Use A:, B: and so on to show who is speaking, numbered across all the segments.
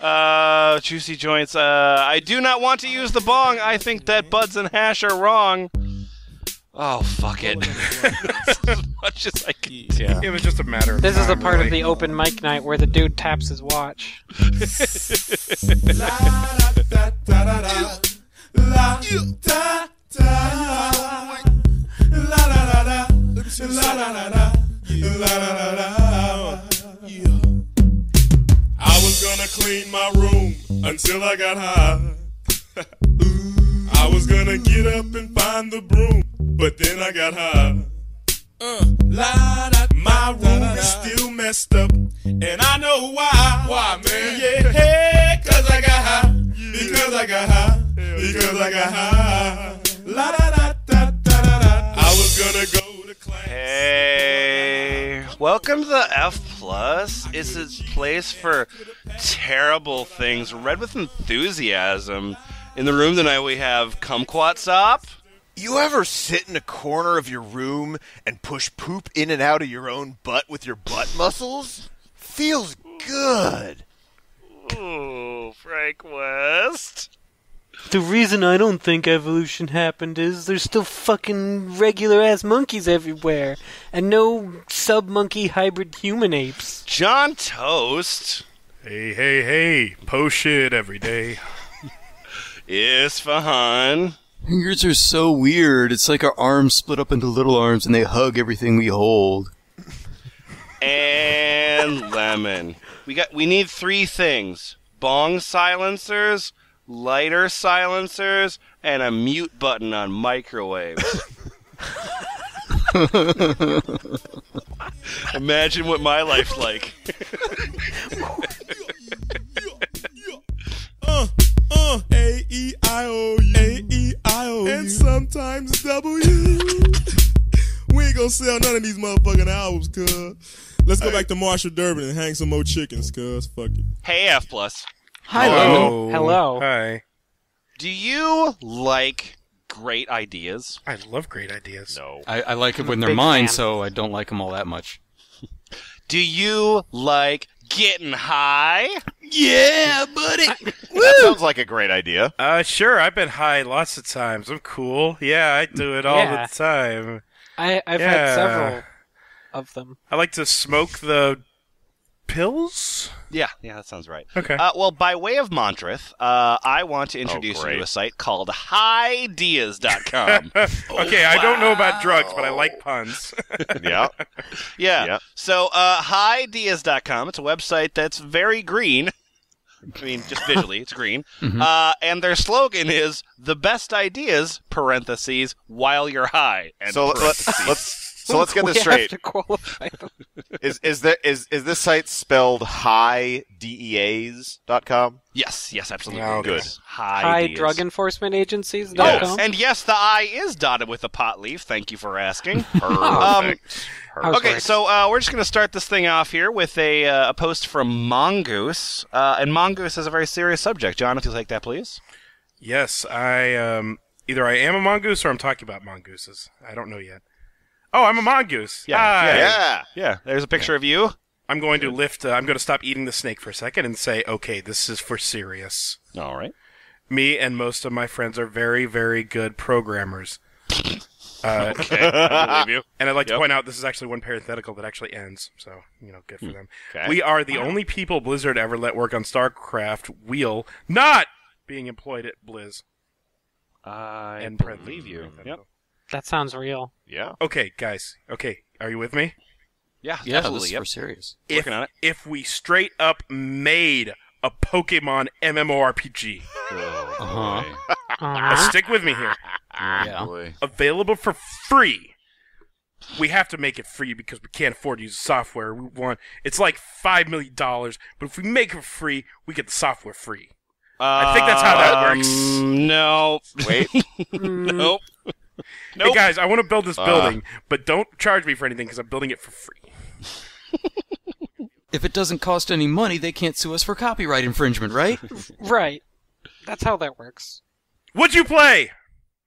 A: Uh, juicy joints. Uh, I do not want to use the bong. I think that buds and hash are wrong. Oh fuck it! as much as I can do.
B: It was just a matter of
C: This is a
B: time,
C: part of
B: really.
C: the open mic night where the dude taps his watch.
D: I was gonna clean my room until I got high. I was gonna get up and find the broom, but then I got high. Uh, my room is still messed up, and I know why. Why, man? Yeah, hey, cause I got high. Because I got high. Because I got high. La da da da da da da. I was gonna go to class.
A: Hey, welcome to the F Plus. It's a place for terrible things, read with enthusiasm. In the room tonight, we have Kumquatxop.
E: You ever sit in a corner of your room and push poop in and out of your own butt with your butt muscles? Feels good.
A: Ooh, Frank West.
C: The reason I don't think evolution happened is there's still fucking regular ass monkeys everywhere, and no sub monkey hybrid human apes.
A: John Toast.
B: Hey, hey, hey! Post shit every day.
A: Isfahan.
F: Fingers are so weird. It's like our arms split up into little arms and they hug everything we hold.
A: And Lemon. We got. We need three things: bong silencers, lighter silencers, and a mute button on microwaves. Imagine what my life's like.
D: Uh, uh, A E I O U. A E I O U. And sometimes W. we ain't gonna sell none of these motherfucking albums, cuz. Let's go back to Marshall Durbin and hang some more chickens, cuz. Fuck it.
A: Hey, F plus.
C: Hi,
B: Hello.
C: Hello.
B: Hi.
A: Do you like great ideas?
B: I love great ideas.
A: No.
F: I, I like it when they're
C: big
F: mine,
C: fan.
F: so I don't like them all that much.
A: Do you like getting high?
F: Yeah, buddy.
E: That sounds like a great idea.
B: Uh, sure. I've been high lots of times. I'm cool. Yeah, I do it all
C: Yeah.
B: the time.
C: I, I've
B: Yeah.
C: had several of them.
B: I like to smoke the pills.
A: Yeah, yeah, that sounds right.
B: Okay.
A: Uh, well, by way of Montrith, uh, I want to introduce you to a site called HighDeas.com.
B: okay, I don't know about drugs, but I like puns.
E: Yeah.
A: yeah.
E: Yep.
A: So, uh, HighDeas.com, it's a website that's very green. I mean, just visually, it's green. Uh, and their slogan is the best ideas, parentheses, while you're high. And
E: So let,
A: parentheses.
E: let's so let's get
C: we
E: this
C: have
E: straight.
C: to qualify them.
E: Is is there is is this site spelled high deas dot com?
A: Yes, yes, absolutely.
B: Oh,
E: good.
A: High,
C: High drug enforcement agencies.
E: Yes.
A: And yes, the I is dotted with a pot leaf. Thank you for asking.
E: Perfect.
C: How's
A: Okay, so uh, we're just going to start this thing off here with a, uh, a post from Mongoose. Uh, and Mongoose is a very serious subject. John, if you'll take that, please.
B: yes, I um either I am a mongoose or I'm talking about mongooses. I don't know yet. Oh, I'm a mongoose.
A: Yeah,
B: Hi.
E: yeah.
A: Yeah, there's a picture of you.
B: I'm going to lift. Uh, I'm going to stop eating the snake for a second and say, okay, this is for serious.
A: All right.
B: Me and most of my friends are very, very good programmers. Uh,
A: I believe you.
B: And I'd like to point out this is actually one parenthetical that actually ends, so you know, good for them.
A: Okay.
B: We are the only people Blizzard ever let work on StarCraft Wheel, not being employed at Blizz.
A: I
B: And
A: believe you. Yep.
B: parenthetical.
C: That sounds real.
E: Yeah.
B: Okay, guys. Okay, are you with me?
A: Yeah,
F: Yeah,
A: absolutely.
F: this is
A: Yep.
F: for serious.
B: If
A: Working on it.
B: if we straight up made a Pokemon MMORPG,
F: Uh-huh.
C: Uh-huh.
B: stick with me here.
F: Yeah.
E: Boy.
B: Available for free. We have to make it free because we can't afford to use the software. We want it's like five million dollars, but if we make it free, we get the software free. I think that's how that works.
A: Um, No.
E: Wait.
A: nope.
B: Hey guys, I want to build this
E: Uh.
B: building, but don't charge me for anything because I'm building it for free.
F: If it doesn't cost any money, they can't sue us for copyright infringement, right?
C: Right. That's how that works.
B: Would you play?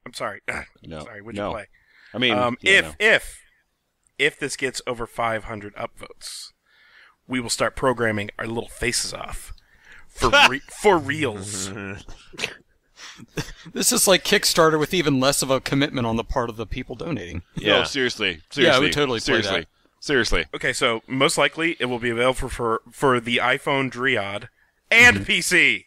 B: I'm sorry.
A: No.
B: sorry. Would
A: no.
B: you play?
A: I mean,
B: Um,
A: yeah,
B: if
A: no.
B: if if this gets over 500 upvotes, we will start programming our little faces off for re- for reals.
F: This is like Kickstarter with even less of a commitment on the part of the people donating.
A: No, seriously, seriously.
F: Yeah, I would totally play
A: seriously.
F: that.
A: Seriously.
B: Okay, so most likely it will be available for for, for the iPhone Droid and
A: Mm-hmm.
B: PC,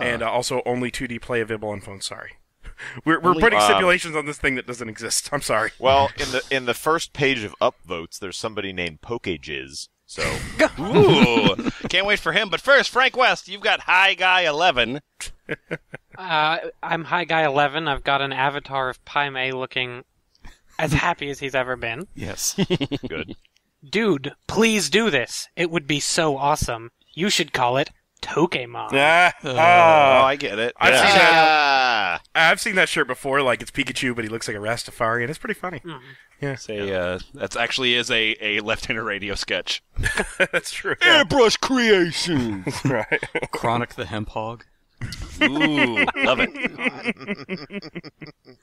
B: and uh, also only 2D play available on phones. Sorry, we're we're
A: Only-
B: putting
G: Um,
B: stipulations on this thing that doesn't exist. I'm sorry.
G: Well, in the in the first page of upvotes, there's somebody named Pokejiz. So
A: Ooh, can't wait for him. But first, Frank West, you've got High Guy Eleven.
C: Uh, I'm High Guy 11. I've got an avatar of Pai Mei looking as happy as he's ever been.
F: Yes.
G: good.
C: Dude, please do this. It would be so awesome. You should call it Tokemon.
B: Ah,
A: Oh. I get it.
B: I've
A: Yeah.
B: seen that.
G: Ah,
B: I've seen that shirt before. Like it's Pikachu, but he looks like a Rastafarian. It's pretty funny.
A: It's a, uh, that's actually is a, a left-hander radio sketch.
B: That's true.
A: Airbrush creation.
B: right.
F: Chronic the Hemp Hog.
A: Ooh, love it.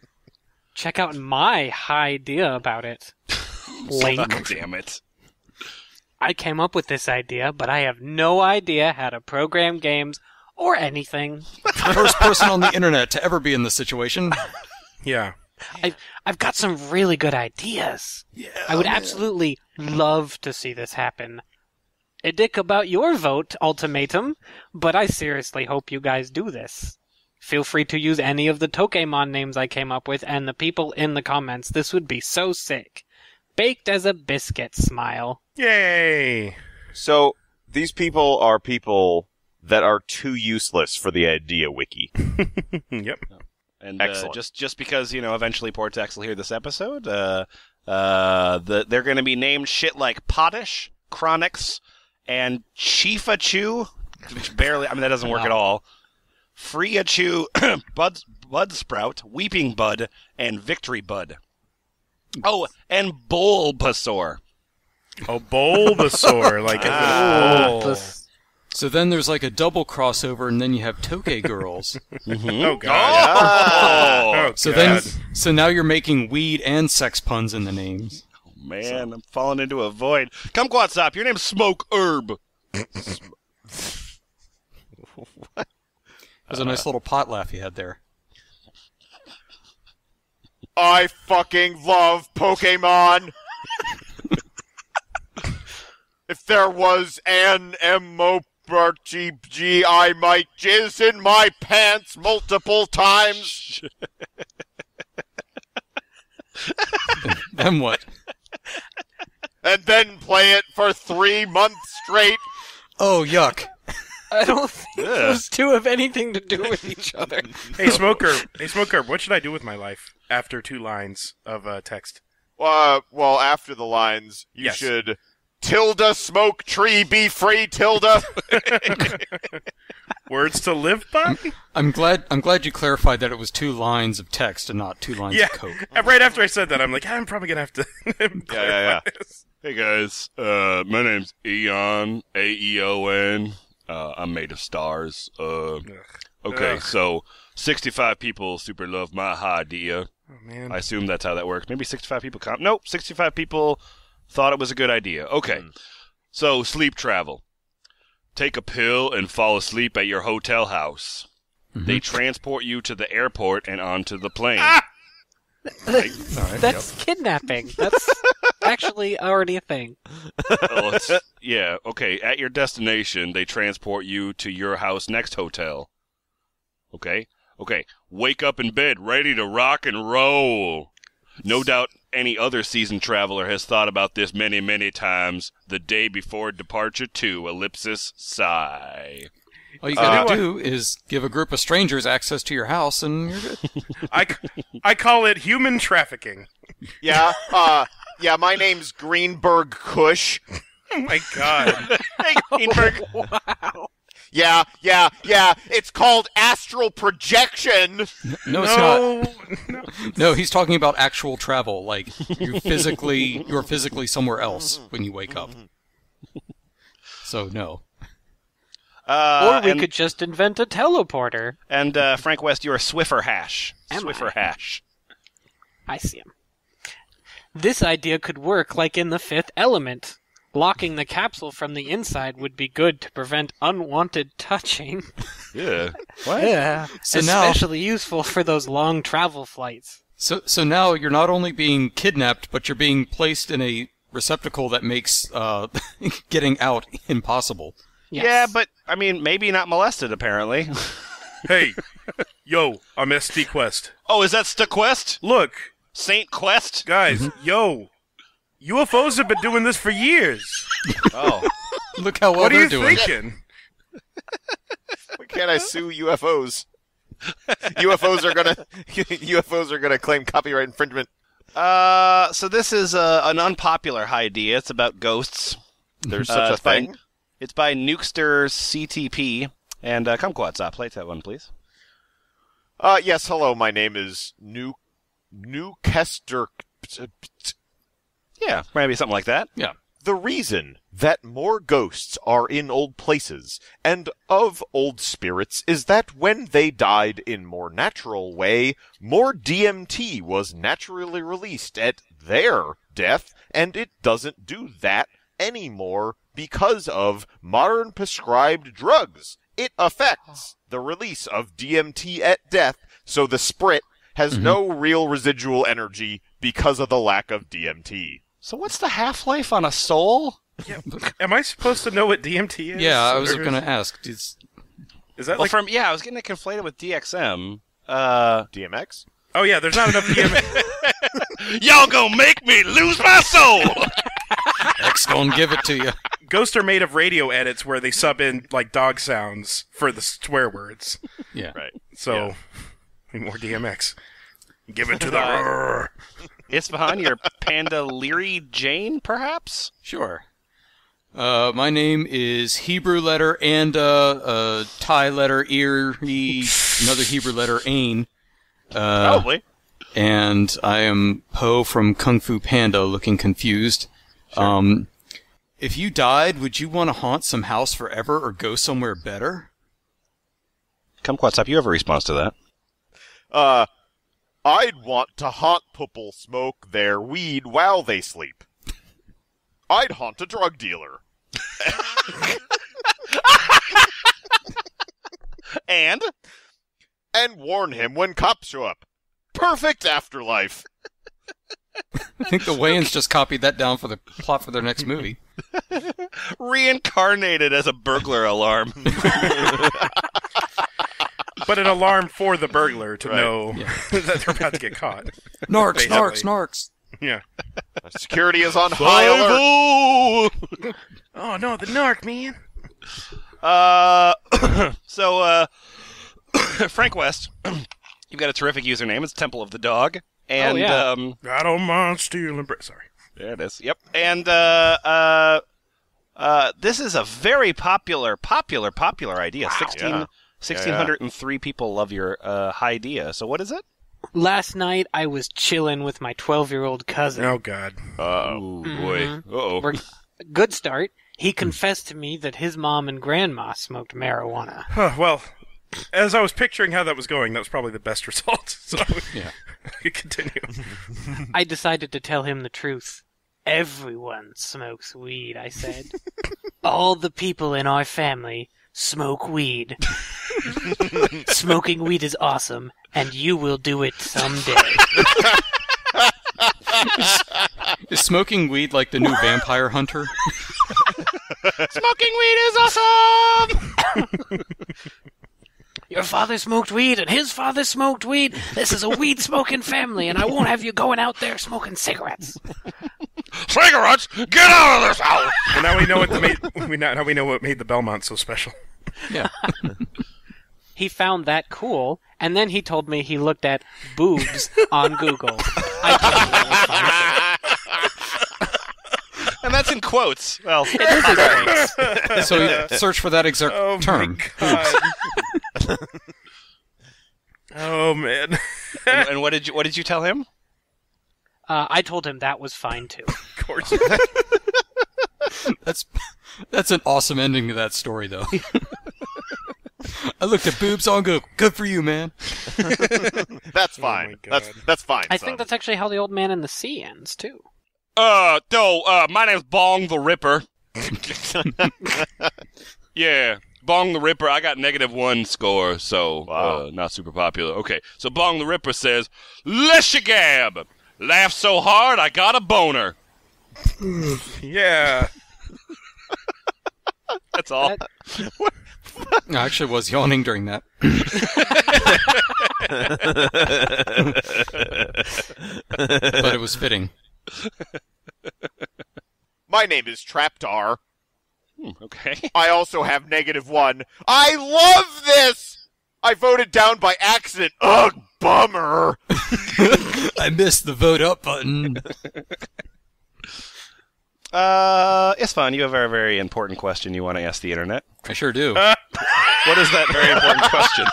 C: Check out my idea about it. Link.
A: Damn it.
C: I came up with this idea, but I have no idea how to program games or anything.
F: First person on the internet to ever be in this situation.
B: Yeah.
C: I've, I've got some really good ideas. Yeah, I would oh, absolutely love to see this happen. A dick about your vote, ultimatum, but I seriously hope you guys do this. Feel free to use any of the Tokemon names I came up with and the people in the comments. This would be so sick. Baked as a biscuit smile.
B: Yay.
G: so these people are people that are too useless for the idea wiki.
B: Yep.
A: And uh,
G: Excellent.
A: just just because you know eventually Portax will hear this episode, uh, uh, the, they're going to be named shit like Potish, Chronix, and Chifachu, which barely. I mean that doesn't work at all. Freeachu, Bud Bud Sprout, Weeping Bud, and Victory Bud. Oh, and Bulbasaur.
B: Oh, Bulbasaur, like as
A: Ah.
B: in.
F: So then there's like a double crossover, and then you have Toke girls.
B: Oh god.
A: Oh,
B: Oh,
F: So
B: god.
F: then, so now you're making weed and sex puns in the names.
A: Man, I'm falling into a void. Kumquatxop, your name's Smoke Herb. what?
F: That There's a nice little pot laugh you had there.
G: I fucking love Pokemon. if there was an MMORPG, I might jizz in my pants multiple times.
F: Then what?
G: And then play it for three months straight.
F: Oh, yuck.
C: I don't think those two have anything to do with each other.
B: Hey, Smoker. Hey, Smoker. What should I do with my life after two lines of uh, text?
G: Uh, well, after the lines, you
B: Yes.
G: should tilde smoke tree be free tilde.
B: Words to live by?
F: I'm glad. I'm glad you clarified that it was two lines of text and not two lines
B: yeah.
F: of coke.
B: And right after I said that, I'm like, I'm probably gonna have to.
G: yeah, yeah.
B: this.
A: Hey guys, uh, my name's Eon, A E O N. Uh, I'm made of stars. Uh, okay,
B: Ugh.
A: so 65 people super love my idea.
B: Oh man.
A: I assume that's how that works. Maybe 65 people com- Nope, 65 people thought it was a good idea. Okay, hmm. so sleep travel. Take a pill and fall asleep at your hotel house. Mm-hmm. They transport you to the airport and onto the plane. Ah!
C: That's kidnapping. That's actually already a thing.
A: It's- yeah, okay. At your destination, they transport you to your house next hotel. Okay? Okay. Wake up in bed, ready to rock and roll. No doubt any other seasoned traveler has thought about this many, many times. The day before departure to ellipsis sigh.
F: All you gotta
B: Uh,
F: do is give a group of strangers access to your house, and you're good.
B: I, c- I call it human trafficking.
G: yeah, uh, yeah, my name's Greenberg Kush.
B: Oh my god.
A: Hey, Greenberg.
G: Yeah, yeah, yeah, it's called astral projection.
F: No, it's
B: no. no.
F: No, he's talking about actual travel. Like you physically, you're physically somewhere else when you wake up. So no.
A: Uh,
C: or we
A: and,
C: could just invent a teleporter.
A: and uh, Frank West, you're a Swiffer hash.
C: Am
A: Swiffer
C: I?
A: hash.
C: I see him. This idea could work like in the fifth element. Locking the capsule from the inside would be good to prevent unwanted touching.
A: Yeah. What?
C: yeah.
F: So now-
C: Especially useful for those long travel flights.
F: So, so now you're not only being kidnapped, but you're being placed in a receptacle that makes uh, getting out impossible.
C: Yes.
A: Yeah, but I mean, maybe not molested. Apparently.
B: Hey, yo, I'm SD Quest.
A: oh, is that St Quest?
B: Look,
A: Saint Quest?
B: guys, yo, UFOs have been doing this for years.
A: Oh.
F: Look how well
B: what are
F: they're
B: you
F: doing.
B: thinking?
G: Why can't I sue UFOs? UFOs are gonna UFOs are gonna claim copyright infringement.
A: Uh, so this is uh, an unpopular idea. It's about ghosts.
G: There's
A: Uh,
G: such a
A: it's by-
G: thing.
A: It's by Nukester CTP. And uh, Kumquats, uh, play that one, please.
G: Uh, yes. Hello, my name is New Newkester.
A: Yeah, maybe something like that.
F: Yeah.
G: The reason that more ghosts are in old places and of old spirits is that when they died in more natural way, more DMT was naturally released at their death, and it doesn't do that anymore because of modern prescribed drugs. It affects the release of DMT at death, so the sprit has mm-hmm. no real residual energy because of the lack of DMT.
A: So what's the half life on a soul? Yeah.
B: Am I supposed to know what DMT is?
F: Yeah, I was
B: Or
F: going to ask. Is,
B: Is that
A: Well,
B: like?
A: from yeah, I was getting it conflated with DXM. Uh,
G: DMX?
B: oh yeah, there's not enough DMT.
A: y'all gonna make me lose my soul.
F: X gonna give it to you.
B: Ghosts are made of radio edits where they sub in like dog sounds for the swear words.
F: Yeah.
G: Right.
B: So, need more DMX. Give it to the. Roar.
A: Isfahan, your Panda Leary Jane, perhaps?
F: Sure. Uh, my name is Hebrew letter and uh, uh, Thai letter Erie, another Hebrew letter Ain. Uh,
A: Probably.
F: and I am Po from Kung Fu Panda, looking confused. Um, if you died, would you want to haunt some house forever or go somewhere better?
A: Kumquats, have you have a response to that?
G: Uh, I'd want to haunt people smoke their weed while they sleep. I'd haunt a drug dealer.
A: And
G: And warn him when cops show up. Perfect afterlife.
F: I think the Wayans just copied that down for the plot for their next movie.
A: reincarnated as a burglar alarm.
B: But an alarm for the burglar to
G: Right.
B: know that they're about to get caught.
F: Narcs,
B: Basically.
F: narcs, narcs.
B: Yeah.
G: Security is on high alert.
B: Oh no, the narc man.
A: Uh, so uh, Frank West, you've got a terrific username. It's Temple of the Dog, and
C: yeah.
A: um,
B: I don't mind stealing. Bre- Sorry.
A: there it is. Yep, and uh, uh, uh, this is a very popular, popular, popular idea. 16,
G: Yeah.
A: 1603 people love your uh, idea. So what is it?
C: Last night I was chilling with my 12 year old cousin.
B: Oh god.
A: Oh boy. Oh.
C: We're- Good start. He confessed to me that his mom and grandma smoked marijuana.
B: Huh, well, as I was picturing how that was going, that was probably the best result. So
F: Yeah.
B: we continue.
C: I decided to tell him the truth. Everyone smokes weed, I said. All the people in our family smoke weed. Smoking weed is awesome, and you will do it someday.
F: Is smoking weed like the new vampire hunter?
A: Smoking weed is awesome.
C: Your father smoked weed, and his father smoked weed. This is a weed smoking family, and I won't have you going out there smoking cigarettes.
A: Cigarettes, get out of this house.
B: and now we know what the made, we now, now we know what made the Belmont so special.
F: Yeah.
C: He found that cool, and then he told me he looked at boobs on Google. I told him that was fine, too.
A: And that's in quotes. Well,
F: So you search for that exact
B: Oh
F: term.
B: oh man.
A: and, and what did you what did you tell him?
C: Uh, I told him that was fine too.
B: Of course.
F: That's that's an awesome ending to that story, though. I looked at boobs on Google. Good for you, man.
G: That's
B: Oh
G: fine.
B: my
G: that's that's fine.
C: I
G: son.
C: think that's actually how the old man in the sea ends too.
A: Uh, no, uh, my name's Bong the Ripper. yeah, Bong the Ripper. I got negative one score, so uh, not super popular. Okay, so Bong the Ripper says, Leshigab! Laugh so hard I got a boner.
B: Yeah.
A: That's all.
C: That-
F: I actually was yawning during that. but it was fitting.
G: My name is Trapdar.
A: Hmm, okay.
G: I also have negative one. I love this! I voted down by accident. Ugh, bummer.
F: I missed the vote up button.
A: Uh, it's fine. You have a very, very important question you want to ask the internet.
F: I sure do.
A: What is that very important question?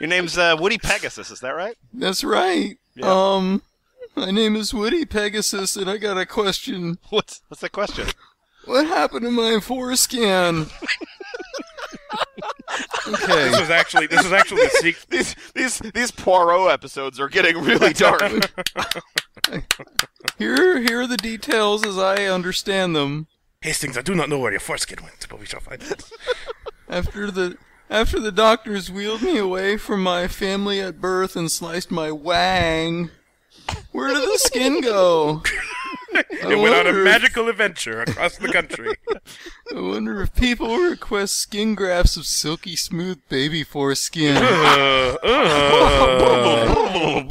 A: Your name's uh, Woody Pegasus, is that right?
F: That's right.
A: Yeah.
F: Um, my name is Woody Pegasus, and I got a question.
A: What's what's the question?
F: What happened to my foreskin? okay.
B: This was actually this was actually the sequel.
G: These these these Poirot episodes are getting really dark.
F: Here, here are the details as I understand them.
B: Hastings, I do not know where your foreskin went, but we shall find it.
F: After the after the doctors wheeled me away from my family at birth and sliced my wang, where did the skin go?
B: It went on a magical adventure across the country.
F: I wonder if people request skin grafts of silky smooth baby foreskin.
B: Uh, uh,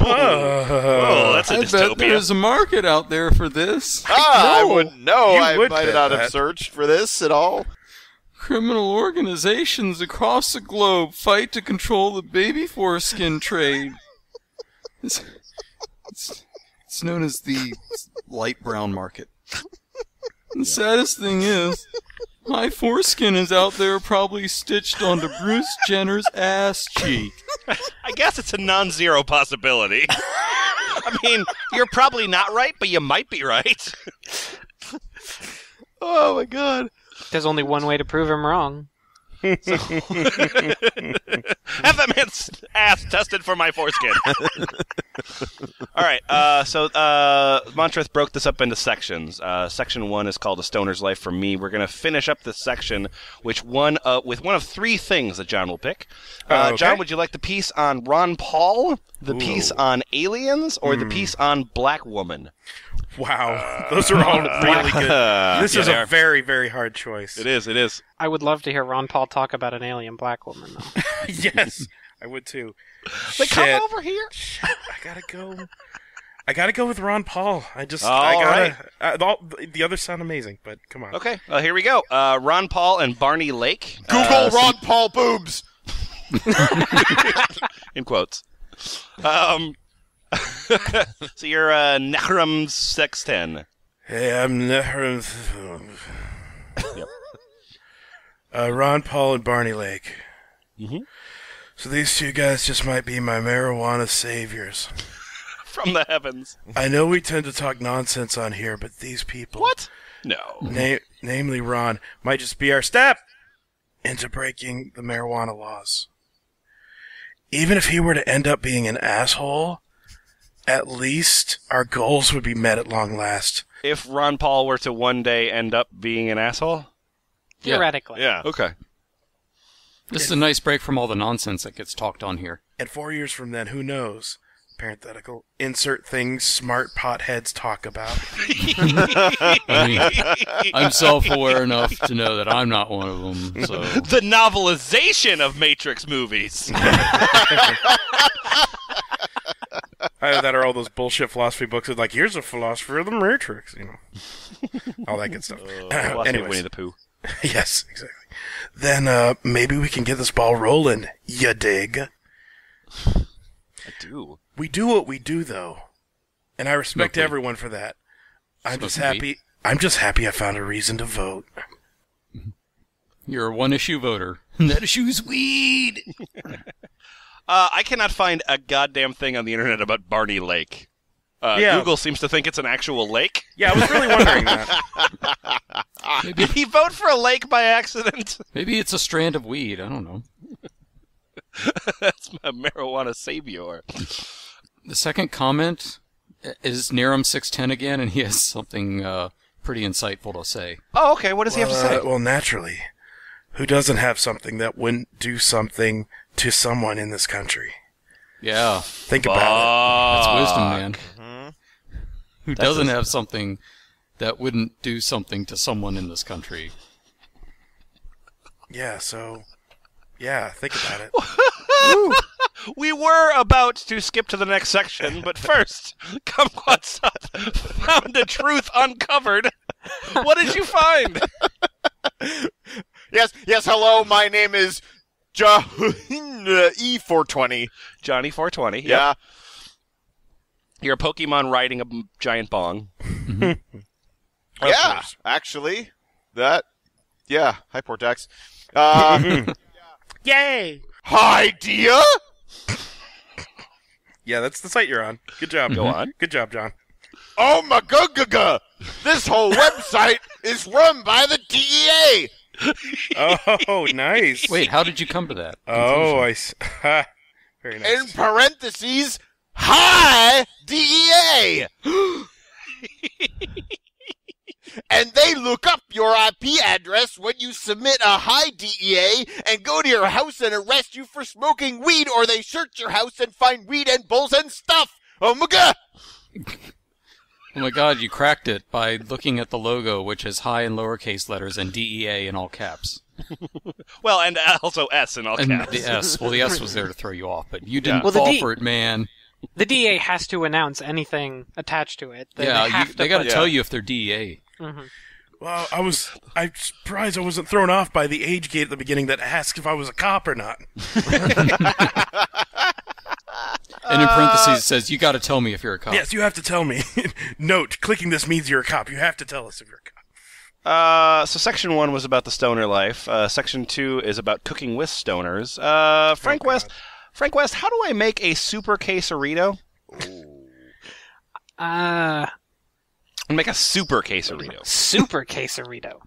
A: Oh, that's a
F: I bet there's a market out there for this.
G: ah, I
B: No,
G: wouldn't know.
B: you
G: I
B: would
G: might
B: bet
G: not have searched for this at all.
F: Criminal organizations across the globe fight to control the baby foreskin trade. It's, it's, it's known as the light brown market. The saddest thing is, my foreskin is out there probably stitched onto Bruce Jenner's ass cheek.
A: I guess it's a non-zero possibility. I mean, you're probably not right, but you might be right.
G: Oh my god.
C: There's only one way to prove him wrong.
A: Have that man's ass tested for my foreskin. All right. Uh, so uh, Montrith broke this up into sections. Uh, section one is called "A Stoner's Life for Me." We're going to finish up this section, which one uh, with one of three things that John will pick. Uh,
B: Okay.
A: John, would you like the piece on Ron Paul, the piece on aliens, or the piece on Black Woman?
B: Wow, those are all really good. This
A: yeah,
B: is a
A: are.
B: very, very hard choice.
A: It is. It is.
C: I would love to hear Ron Paul talk about an alien black woman, though.
B: yes, I would too.
A: But
B: Shit.
A: come over here.
B: Shit, I gotta go. I gotta go with Ron Paul. I just,
A: All
B: I gotta.
A: right.
B: Uh, all, the others sound amazing, but come on.
A: Okay. Well, here we go. Uh, Ron Paul and Barney Lake.
G: Google
A: Uh,
G: Ron Paul boobs.
A: in quotes. Um, so you're uh, Nehram Sexton.
B: Hey, I'm Nehru.
A: Yep.
B: Uh, Ron Paul and Barney Lake.
A: Mhm.
B: So these two guys just might be my marijuana saviors.
A: from the heavens.
B: I know we tend to talk nonsense on here, but these people,
A: What? No.
B: na- namely Ron, might just be our step into breaking the marijuana laws. Even if he were to end up being an asshole, at least our goals would be met at long last.
A: If Ron Paul were to one day end up being an asshole?
F: Yeah.
C: Theoretically.
G: Yeah.
A: Okay.
F: This is a nice break from all the nonsense that gets talked on here.
B: And four years from then, who knows? Parenthetical. Insert things smart potheads talk about.
F: I mean, I'm self-aware enough to know that I'm not one of them. So
A: The novelization of Matrix movies.
B: Either that or all those bullshit philosophy books with like, here's a philosopher of the Matrix, you know, all that good stuff.
A: Philosophy of Winnie the Pooh.
B: yes, exactly. Then uh, maybe we can get this ball rolling. Ya dig?
A: I do.
B: We do what we do, though, and I respect
F: Smoke weed.
B: everyone for that. I'm just
F: Smoking
B: happy. I'm just happy I found a reason to vote.
F: you're a one-issue voter. And that issue's weed.
A: Uh, I cannot find a goddamn thing on the internet about Barney Lake. Uh,
B: Yeah.
A: Google seems to think it's an actual lake.
B: Yeah, I was really wondering that.
A: Did he vote for a lake by accident?
F: Maybe it's a strand of weed. I don't know.
A: That's my marijuana savior.
F: The second comment is Nerum six ten again, and he has something uh, pretty insightful to say.
A: Oh, okay. What does he have to say?
B: Uh, well, naturally. Who doesn't have something that wouldn't do something to someone in this country?
F: Yeah,
B: Think about it.
F: that's wisdom, man.
A: Mm-hmm.
F: Who doesn't have something that wouldn't do something to someone in this country?
B: Yeah, so. Yeah, think about it.
A: We were about to skip to the next section, but first, Kumquatxop found a truth uncovered. What did you find?
G: Yes, yes, hello, my name is Ja E420.
A: Johnny 420. Yep.
G: Yeah.
A: You're a Pokemon riding a giant bong.
B: Of
G: yeah,
B: course.
G: actually, that, yeah, hi, Portax. Uh,
B: Yay!
G: idea?
B: Yeah, that's the site you're on. Good job.
A: Go on.
B: Good job, John.
G: Oh my god, ga, ga. This whole website is run by the DEA.
B: Oh, nice.
F: Wait, how did you come to that?
B: Oh, I. s- Ha. Very
G: In parentheses, hi DEA. and they look up your IP address when you submit a hi DEA and go to your house and arrest you for smoking weed, or they search your house and find weed and bowls and stuff. Oh my god.
F: Oh my god, you cracked it by looking at the logo, which has high and lowercase letters and DEA in all caps.
A: Well, and also S in all
F: And
A: caps.
F: the S. Well, the S was there to throw you off, but you didn't
C: Well, the
F: fall
C: D-
F: for it, man.
C: The DA has to announce anything attached to it. They,
F: yeah,
C: they have
F: you,
C: to
F: they got to
C: put-
F: tell you if they're DEA. Mm-hmm.
B: Well, I was. I'm surprised I wasn't thrown off by the age gate at the beginning that asked if I was a cop or not.
F: And in parentheses it says, you got to tell me if you're a cop.
B: Yes, you have to tell me. Note: clicking this means you're a cop. You have to tell us if you're a cop.
A: Uh, so section one was about the stoner life. Uh, section two is about cooking with stoners. Uh, Frank
B: Oh,
A: West. Frank West, how do I make a super quesarito?
C: Uh,
A: Make a super quesarito.
C: super quesarito.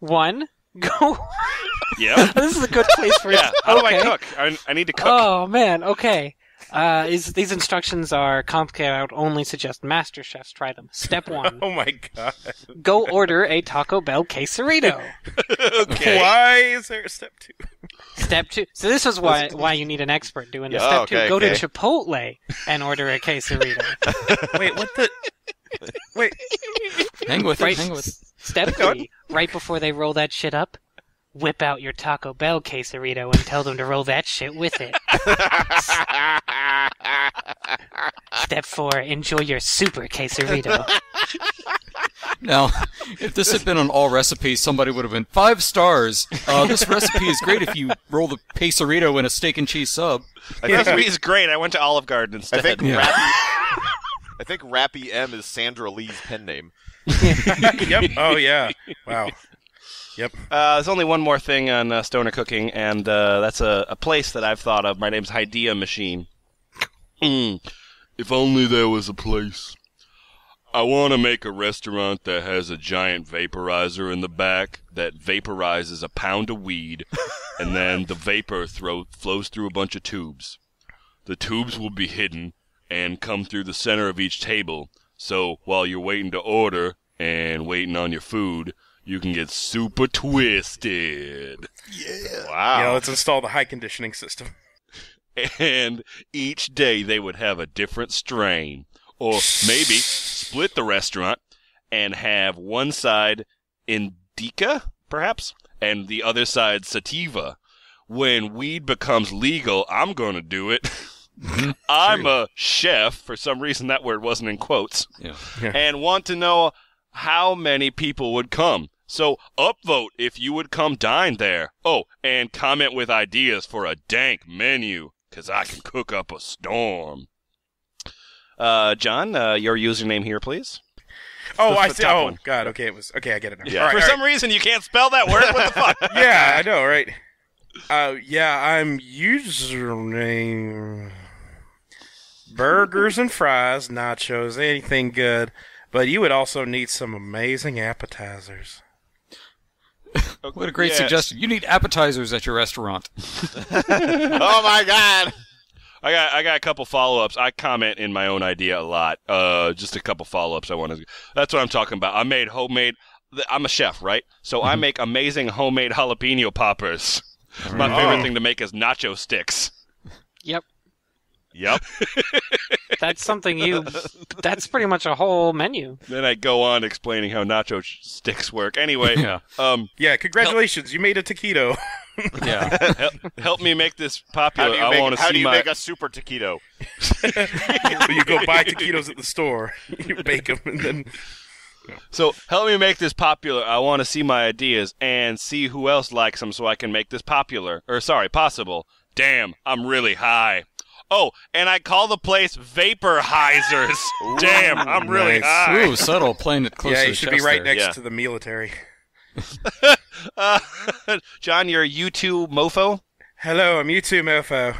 C: One, go.
A: Yeah.
C: this is a good place for
A: yeah.
C: it.
A: How do I cook? I, I need to cook.
C: Oh man, okay. Uh, is, these instructions are complicated. I would only suggest master chefs try them. Step one:
B: Oh my god!
C: go order a Taco Bell quesarito.
A: okay.
B: Why is there a step two?
C: Step two. So this is why why you need an expert doing this.
G: Yeah,
C: Step
G: okay,
C: two: go
G: okay.
C: to Chipotle and order a quesarito.
B: Wait, what the? Wait,
F: Hang with
C: Right.
F: it. Hang with it.
C: Step three: right before they roll that shit up, whip out your Taco Bell quesarito and tell them to roll that shit with it. Step four: enjoy your super quesarito.
F: Now, if this had been on all recipes, somebody would have been five stars. Uh, this recipe is great if you roll the quesarito in a steak and cheese sub.
G: I
A: This
G: think,
A: is great. I went to Olive Garden
G: I
A: instead.
G: think
F: Yeah.
G: Rappy, I think Rappy M is Sandra Lee's pen name.
B: yep. Oh yeah. Wow. Yep.
A: Uh, there's only one more thing on uh, stoner cooking, and uh, that's a, a place that I've thought of. My name's Idea Machine.
D: Mm, if only there was a place. I want to make a restaurant that has a giant vaporizer in the back that vaporizes a pound of weed, and then the vapor throw, flows through a bunch of tubes. The tubes will be hidden and come through the center of each table, so while you're waiting to order and waiting on your food, you can get super twisted. Yeah.
G: Wow.
B: Yeah. Let's install the high conditioning system.
D: and each day they would have a different strain. Or maybe split the restaurant and have one side indica, perhaps, and the other side sativa. When weed becomes legal, I'm going to do it. I'm a chef. For some reason, that word wasn't in quotes.
F: Yeah.
D: And want to know how many people would come. So upvote if you would come dine there. Oh, and comment with ideas for a dank menu, because I can cook up a storm.
A: Uh, John, uh, your username here, please.
B: Oh,
A: The-
B: I
A: the
B: see.
A: top
B: Oh
A: one.
B: god. Okay. It was. Okay. I get it now.
A: Yeah.
B: All right,
A: For
B: all
A: some reason, you can't spell that word. What the fuck?
B: Yeah, I know, right? Uh, yeah. I'm username burgers and fries, nachos, anything good. But you would also need some amazing appetizers.
F: What a great
A: Yes.
F: suggestion. You need appetizers at your restaurant.
G: oh my god.
A: I got I got a couple follow ups. I comment in my own idea a lot. Uh, just a couple follow ups. I want to. That's what I'm talking about. I made homemade. I'm a chef, right? So I make amazing homemade jalapeno poppers. My favorite thing to make is nacho sticks.
C: Yep.
E: Yep.
C: That's something you. That's pretty much a whole menu.
A: Then I go on explaining how nacho ch- sticks work. Anyway,
F: Yeah.
A: um,
B: Yeah, congratulations, you made a taquito.
F: Yeah.
A: help, help me make this
E: How
A: popular.
E: do you
A: I
E: make,
A: want to
E: how
A: see
E: do you
A: my.
E: make a super taquito?
B: you go buy taquitos at the store, you bake them, and then
A: So help me make this popular. I want to see my ideas and see who else likes them, so I can make this popular. Or sorry, possible. Damn, I'm really high. Oh, and I call the place Vaporhighzers. Damn, I'm really
B: nice.
A: high.
F: Ooh, subtle, playing it close
B: yeah,
F: to
B: you
F: the
B: should be
F: chest
B: right
F: there.
B: next
E: Yeah.
B: to the military.
A: Uh, John, you're a U2 mofo.
B: Hello, I'm you too, mofo.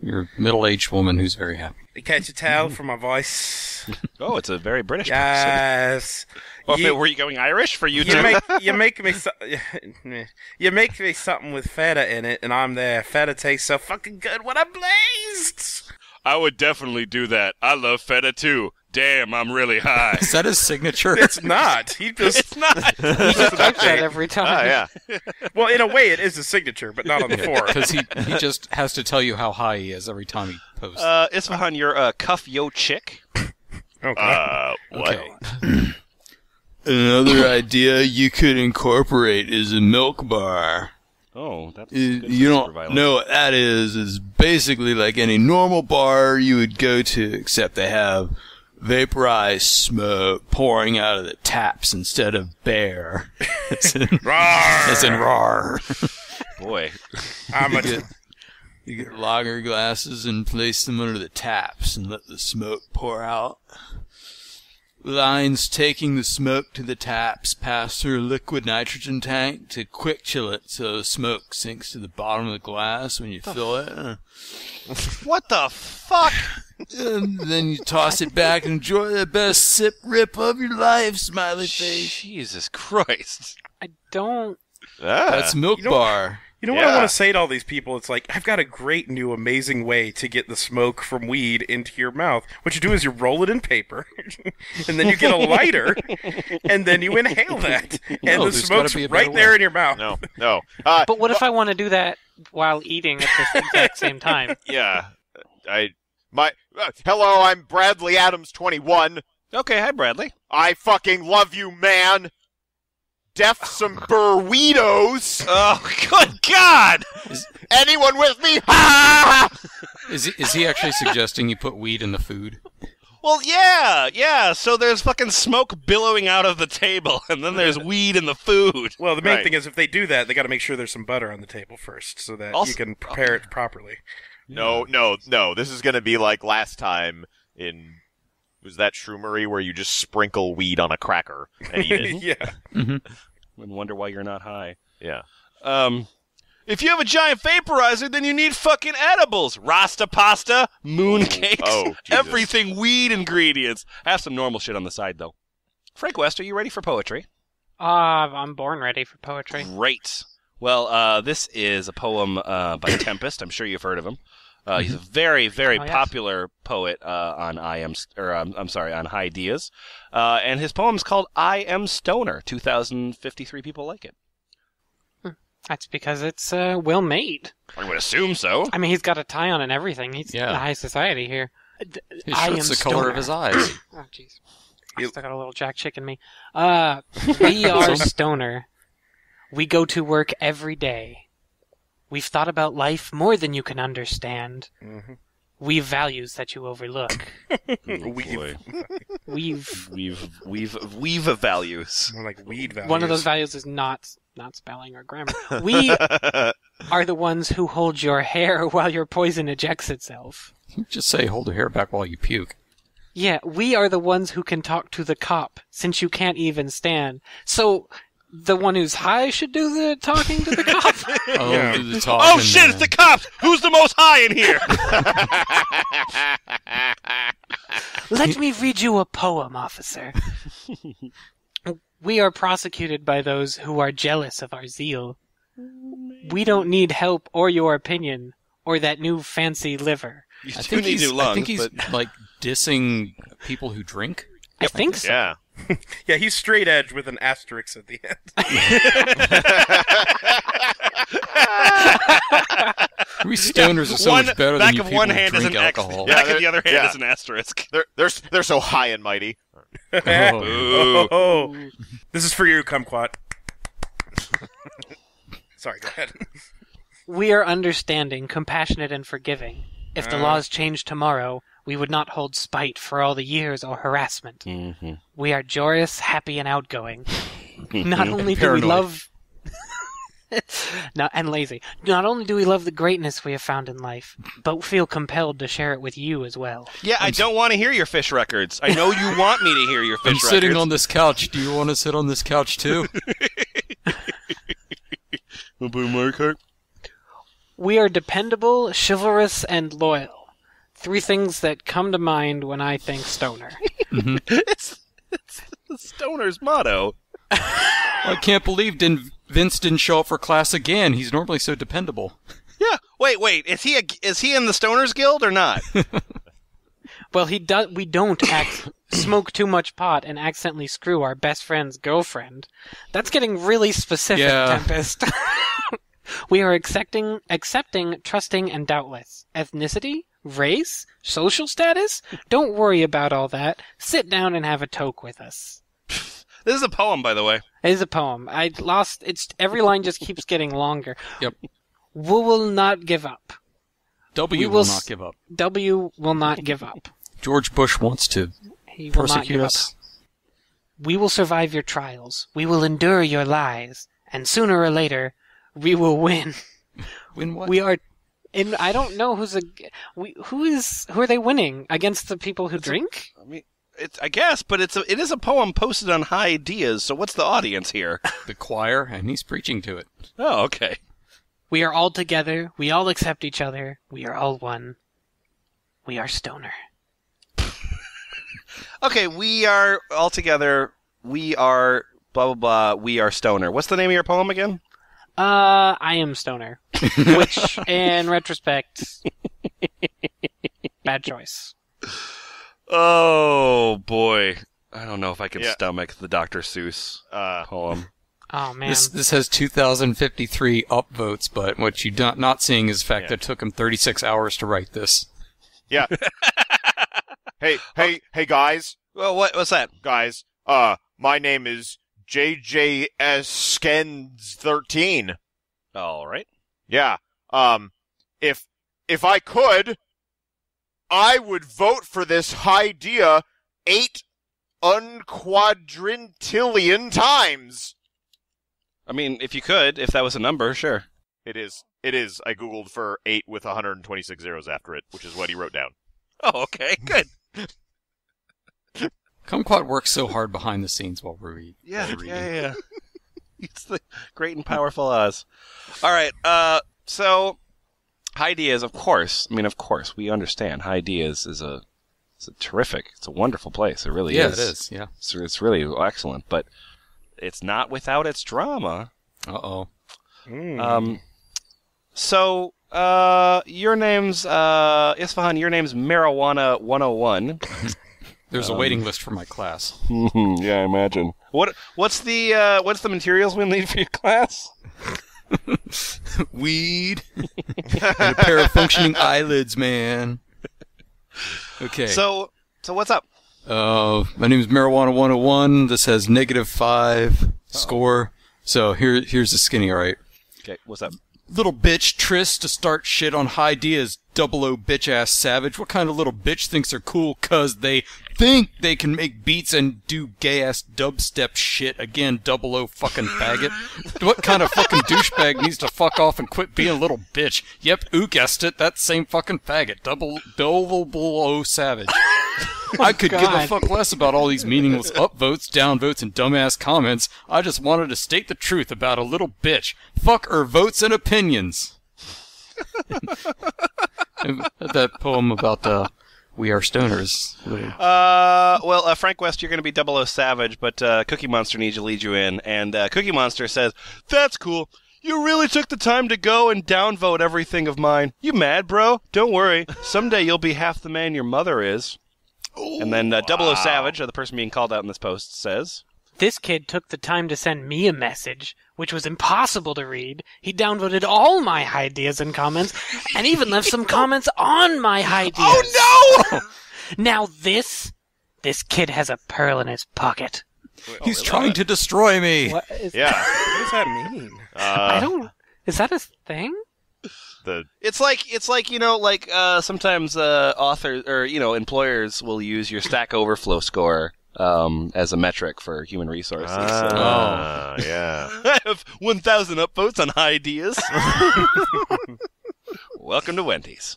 F: You're a middle-aged woman who's very happy.
B: Can't you tell from my voice?
A: Oh, it's a very British accent.
B: Yes.
A: Oh,
B: You-
A: were you going Irish for
B: You
A: U2?
B: make you make me so, you make me something with feta in it, and I'm there. Feta tastes so fucking good when I'm blazed.
A: I would definitely do that. I love feta too. Damn, I'm really high.
F: Is that his signature?
B: It's not. He just
A: it's not.
C: Type that every time.
E: Ah, yeah.
B: well, in a way, it is a signature, but not on the forum.
F: Because he, he just has to tell you how high he is every time he posts.
A: Uh, Isfahan, you're a cuff yo chick.
B: Okay.
E: Uh, what?
F: okay. Another idea you could incorporate is a milk bar.
A: Oh, that's
F: You,
A: good
F: you don't
A: super
F: know what that is. Is basically like any normal bar you would go to, except they have vaporized smoke pouring out of the taps instead of bear. As in, as in rar.
A: Boy.
B: I'm a,
F: get, you get lager glasses and place them under the taps and let the smoke pour out. Lines taking the smoke to the taps pass through a liquid nitrogen tank to quick chill it so the smoke sinks to the bottom of the glass when you fill it.
A: What the fuck?
F: And then you toss it back and enjoy the best sip rip of your life, smiley face.
A: Jesus Christ.
C: I don't.
E: Ah.
F: That's milk
B: You know-
F: bar.
B: You know what I want to say to all these people? It's like I've got a great new amazing way to get the smoke from weed into your mouth. What you do is you roll it in paper, and then you get a lighter, and then you inhale that, and
F: No,
B: the
F: there's
B: smoke's
F: gotta be a better
B: right there
F: way.
B: in your mouth.
E: no, no. Uh,
C: But what if I want to do that while eating at the exact same time?
E: yeah. I my uh, hello. I'm Bradley Adams, 21.
A: Okay, hi, Bradley.
E: I fucking love you, man. Def some burritos.
A: Oh, good God!
E: Anyone with me? Ha!
F: Is he, is he actually suggesting you put weed in the food?
A: Well, yeah, yeah. So there's fucking smoke billowing out of the table, and then there's weed in the food.
B: Well, the main
E: Right.
B: thing is if they do that, they got to make sure there's some butter on the table first, so that
A: Also-
B: you can prepare it properly.
E: No, no, no. This is gonna be like last time in was that shroomery where you just sprinkle weed on a cracker and eat it.
B: yeah.
A: And wonder why you're not high.
E: yeah.
A: Um, if you have a giant vaporizer, then you need fucking edibles. Rasta pasta, moon cakes,
E: Oh, Jesus.
A: everything weed ingredients. Have some normal shit on the side, though. Frank West, are you ready for poetry?
C: Ah, I'm born ready for poetry.
A: Great. Well, uh, this is a poem uh, by Tempest. I'm sure you've heard of him. Uh, he's a very, very
C: Oh, yes.
A: popular poet uh, on I am, or um, I'm sorry, on HighDeas, uh, and his poem's called "I Am Stoner." 2,053 people like it.
C: That's because it's uh, well made.
A: I would assume so.
C: I mean, he's got a tie on and everything. He's
F: Yeah.
C: the high society here. D-
F: His
C: I
F: shirt's
C: am
F: the color of his eyes.
C: Oh, jeez. I
B: You-
C: still got a little Jack Chick in me. Uh, we are stoner. We go to work every day. We've thought about life more than you can understand.
B: Mhm.
C: We've values that you overlook.
A: Oh, boy.
C: We've
A: We've we've we've values.
B: More like weed values.
C: one of those values is not not spelling or grammar. We are the ones who hold your hair while your poison ejects itself.
F: Just say, hold your hair back while you puke.
C: Yeah, we are the ones who can talk to the cop since you can't even stand. So the one who's high should do the talking to the cop.
F: Oh,
B: Yeah.
F: do the
A: Oh
F: talking
A: shit! It's the cops. Who's the most high in here?
C: Let me read you a poem, officer. We are prosecuted by those who are jealous of our zeal. We don't need help or your opinion or that new fancy liver.
A: You
F: I think
A: need
F: he's,
A: new lungs,
F: I think he's
A: but
F: like dissing people who drink.
C: I think so.
E: Yeah.
B: Yeah, he's straight edge with an asterisk at the end.
F: We stoners are so
A: one
F: much better
A: back
F: than you
A: of
F: people
A: one
F: who
A: hand is
F: drink
A: an X,
F: alcohol.
E: Yeah,
A: back of the other hand
E: yeah.
A: is an asterisk.
E: They're they're they're so high and mighty.
F: Oh.
A: Ooh.
B: Oh, this is for you, Kumquat. Sorry, go ahead.
C: We are understanding, compassionate, and forgiving. If the
B: Uh.
C: laws change tomorrow, we would not hold spite for all the years or harassment.
A: Mm-hmm.
C: We are joyous, happy, and outgoing. Not only do we love. no, and lazy. Not only do we love the greatness we have found in life, but feel compelled to share it with you as well.
A: Yeah, I don't want to hear your fish records. I know you want me to hear your fish
F: I'm
A: records.
F: sitting on this couch. Do you want to sit on this couch too?
C: We are dependable, chivalrous, and loyal. Three things that come to mind when I think stoner. Mm-hmm.
A: it's, it's the stoner's motto.
F: I can't believe didn't, Vince didn't show up for class again. He's normally so dependable.
A: Yeah. Wait, wait. Is he a, is he in the Stoners Guild or not?
C: Well, he does. We don't act, smoke too much pot and accidentally screw our best friend's girlfriend. That's getting really specific,
F: Yeah.
C: Tempest. we are accepting, accepting, trusting, and doubtless. Ethnicity, race, social status. Don't worry about all that. Sit down and have a toke with us.
A: This is a poem, by the way.
C: It is a poem. I lost. It's every line just keeps getting longer.
F: Yep.
C: We will not give up.
F: W
C: We
F: will,
C: will
F: not give up.
C: W will not give up.
F: George Bush wants to
C: He will not
F: persecute us.
C: We will survive your trials. We will endure your lies. And sooner or later, we will win.
F: Win what?
C: We are. In, I don't know who's a. We, who is. Who are they winning? Against the people who drink?
A: I mean, it's I guess, but it's a, it is a poem posted on HighDeas. So what's the audience here?
F: the choir, and he's preaching to it.
A: Oh, okay.
C: We are all together. We all accept each other. We are all one. We are stoner.
A: Okay, we are all together. We are blah blah blah. We are stoner. What's the name of your poem again?
C: Uh, I am stoner. Which, in retrospect, bad choice.
A: Oh boy, I don't know if I can
E: Yeah.
A: stomach the Dr. Seuss
E: Uh,
A: poem.
C: Oh man.
F: This this has 2,053 upvotes, but what you're not, not seeing is the fact
E: Yeah.
F: that it took him 36 hours to write this.
E: yeah. hey, hey, hey, guys,
A: Well, what what's that?
E: guys. Uh, my name is JJS Skens thirteen.
A: All right.
E: Yeah. Um, if if I could, I would vote for this idea eight unquadrintillion times.
A: I mean, if you could, if that was a number, sure.
E: It is. It is. I googled for eight with 126 zeros after it, which is what he wrote down.
A: Oh, okay, good.
F: Kumquat works so hard behind the scenes while we read.
A: Yeah,
F: while we're
A: yeah,
F: reading.
A: yeah. it's the great and powerful Oz. All right. Uh, so HighDeas, of course. I mean, of course, we understand. HighDeas is a it's a terrific. It's a wonderful place. It really
F: Yeah,
A: is.
F: Yeah, it is. Yeah.
A: It's, it's really excellent, but it's not without its drama.
F: Uh oh.
A: Um, so uh, your name's uh, Isfahan. Your name's Marijuana 101.
F: There's a waiting list for my class.
A: yeah, I imagine. What what's the uh, what's the materials we need for your class?
F: Weed and a pair of functioning eyelids, man. Okay.
A: So so what's up?
F: Uh, my name is Marijuana 101. This has negative five score. So here, here's the skinny, alright?
A: Okay, what's up?
F: Little bitch Tris to start shit on HighDeas, double O bitch ass savage. What kind of little bitch thinks they're cool cause they think they can make beats and do gay ass dubstep shit again, double O fucking faggot? what kind of fucking douchebag needs to fuck off and quit being a little bitch? Yep, who guessed it? That same fucking faggot, double, double O savage. I could give a fuck less about all these meaningless upvotes, downvotes, and dumbass comments. I just wanted to state the truth about a little bitch. Fuck her votes and opinions. that poem about uh, we are stoners.
A: Uh, well, uh, Frank West, you're going to be Double O Savage, but uh, Cookie Monster needs to lead you in, and uh, Cookie Monster says, "That's cool. You really took the time to go and downvote everything of mine. You mad, bro? Don't worry. Someday you'll be half the man your mother is. and then uh, Double O Savage, uh, the person being called out in this post, says,
C: This kid took the time to send me a message, which was impossible to read. He downvoted all my ideas and comments, and even left some comments on my ideas.
E: Oh no!
C: Now this, this kid has a pearl in his pocket.
F: He's trying to destroy me.
C: What is?
E: yeah.
B: What does that mean?
C: I
E: Uh,
C: don't. Is that a thing?
E: the
A: It's like it's like you know like uh, sometimes uh, authors or you know employers will use your Stack Overflow score um, as a metric for human resources. So-
E: Ah, yeah.
A: I have 1,000 upvotes on ideas. Welcome to Wendy's.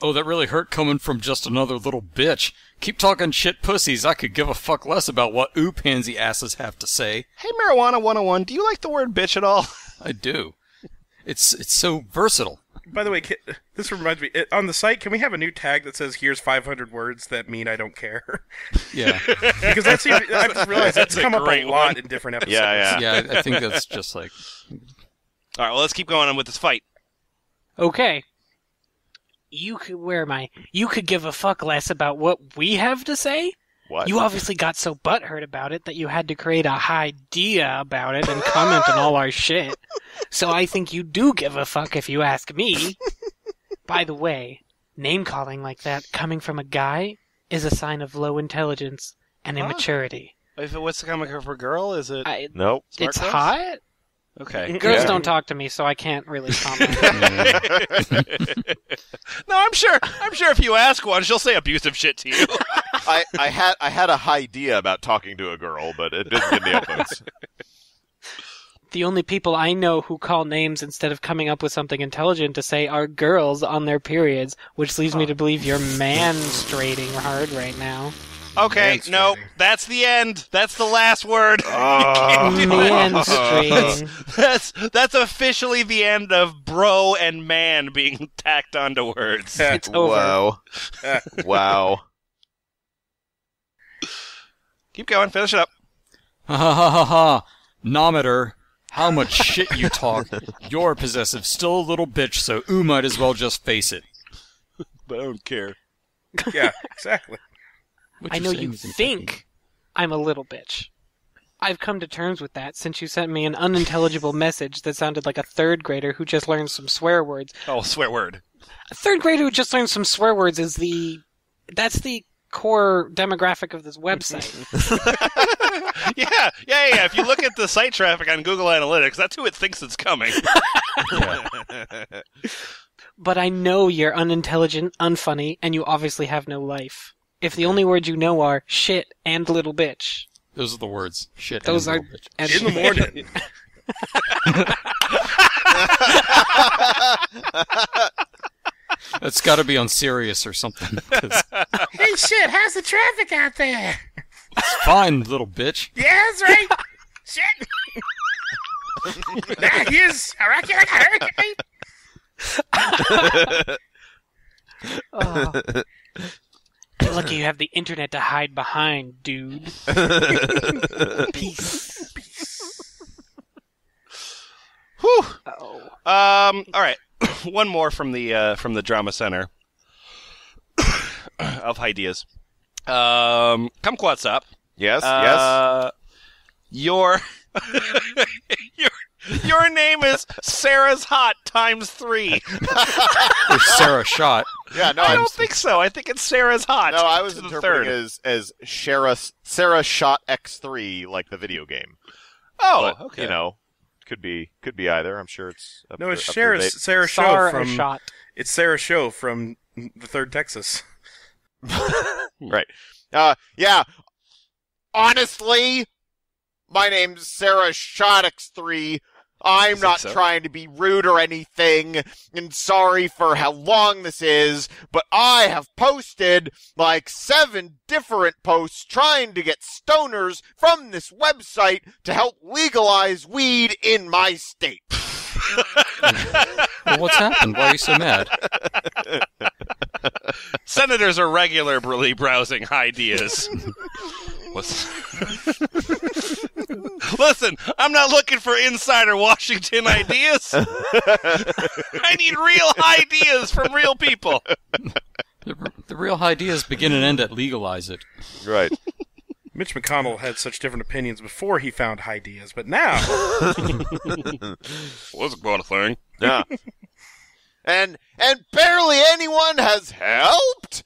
F: Oh, that really hurt coming from just another little bitch. Keep talking shit pussies. I could give a fuck less about what ooh pansy asses have to say.
A: Hey, Marijuana 101, do you like the word bitch at all?
F: I do. It's it's so versatile.
B: By the way, ki- this reminds me. On the site, can we have a new tag that says "Here's 500 words that mean I don't care"?
F: Yeah,
B: because that's I just realized that's,
A: That's a
B: come up a lot
A: one.
B: in different episodes.
E: Yeah, yeah.
F: yeah. I- I think that's just like
A: All right, well, let's keep going on with this fight.
C: Okay. You could where am I? You could give a fuck less about what we have to say.
E: What?
C: You obviously got so butthurt about it that you had to create a idea about it and comment on all our shit. So I think you do give a fuck if you ask me. By the way, name calling like that coming from a guy is a sign of low intelligence and immaturity.
A: If it was coming from a girl, is it
C: I,
E: Nope.
A: smart
C: it's hot.
A: Okay.
C: Girls
E: Yeah.
C: don't talk to me, so I can't really comment.
A: no, I'm sure. I'm sure if you ask one, she'll say abusive shit to you.
E: I, I had I had a idea about talking to a girl, but it didn't get the upvotes.
C: the only people I know who call names instead of coming up with something intelligent to say are girls on their periods, which leads me to believe you're man-straighting hard right now.
A: Okay, no, that's the end. That's the last word.
C: Man-straighting. Ah.
A: That's that's officially the end of bro and man being tacked onto words.
C: It's over.
E: Wow. wow.
A: Keep going, finish it up.
F: ha ha ha ha ha. Nometer. How much shit you talk. You're possessive, still a little bitch, so ooh might as well just face it.
A: But I don't care.
B: yeah, exactly.
F: What
C: I know you think I'm a little bitch. I've come to terms with that since you sent me an unintelligible message that sounded like a third grader who just learned some swear words.
A: Oh, swear word.
C: A third grader who just learned some swear words is the that's the core demographic of this website.
A: Yeah, yeah, yeah, yeah. If you look at the site traffic on Google Analytics, that's who it thinks it's coming.
C: but I know you're unintelligent, unfunny, and you obviously have no life. If the only words you know are shit and little bitch,
F: Those are the words. Shit.
C: those
F: and
C: are
F: little bitch.
C: and
B: In the morning.
F: That's got to be on Sirius or something.
B: hey, shit! How's the traffic out there?
F: it's fine, little bitch.
B: Yeah, that's right. shit. now here's a rocket like a hurricane.
C: oh. You're lucky you have the internet to hide behind, dude. Peace.
A: Whew.
C: Oh.
A: Um. All right. One more from the uh, from the drama center of ideas. Um. Come Kumquat's
E: Yes, yes.
A: Uh, your your your name is Sarah's Hot times three.
F: Or Sarah Shot.
E: Yeah, no,
A: I don't think so. I think it's Sarah's Hot.
E: no, I was
A: to the
E: interpreting
A: third.
E: as as Sarah Sarah shot X3 like the video game.
A: Oh,
E: But,
A: okay.
E: You know, could be could be either. I'm sure it's up
B: No, it's
E: up to
B: Sarah,
E: date.
B: Sarah Show
C: Sar
B: from.
C: shot.
B: It's Sarah Show from the Third Texas.
E: right. Uh, yeah. Honestly, my name's Sarah Shotix3. I'm not
A: so?
E: trying to be rude or anything, and sorry for how long this is, but I have posted like seven different posts trying to get stoners from this website to help legalize weed in my state.
F: Well, what's happened? Why are you so mad?
A: Senators are regularly browsing ideas. What's- Listen, I'm not looking for insider Washington ideas. I need real ideas from real people.
F: The, the real ideas begin and end at legalize it.
G: Right.
B: Mitch McConnell had such different opinions before he found HighDeas, but now
A: Was quite a thing.
G: Yeah. and and barely anyone has helped.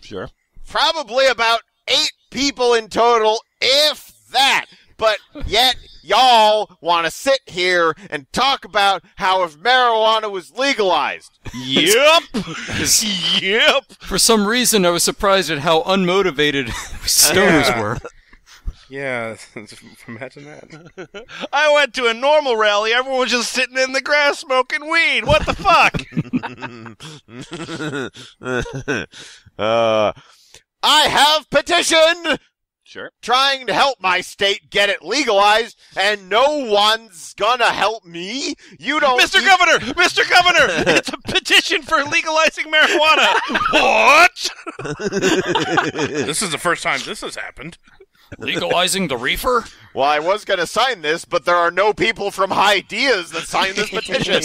A: Sure.
G: Probably about eight people in total, if that. But yet y'all want to sit here and talk about how if marijuana was legalized.
A: Yep. yep.
F: For some reason, I was surprised at how unmotivated stoners
B: Yeah.
F: were.
B: yeah, imagine that.
A: I went to a normal rally. Everyone was just sitting in the grass smoking weed. What the fuck?
G: uh, I have petition
A: sure.
G: trying to help my state get it legalized, and no one's gonna help me. You don't,
A: Mr.
G: e-
A: Governor, Mr. Governor, it's a petition for legalizing marijuana. what?
B: this is the first time this has happened.
F: Legalizing the reefer?
G: Well, I was gonna sign this, but there are no people from Ideas that signed this petition.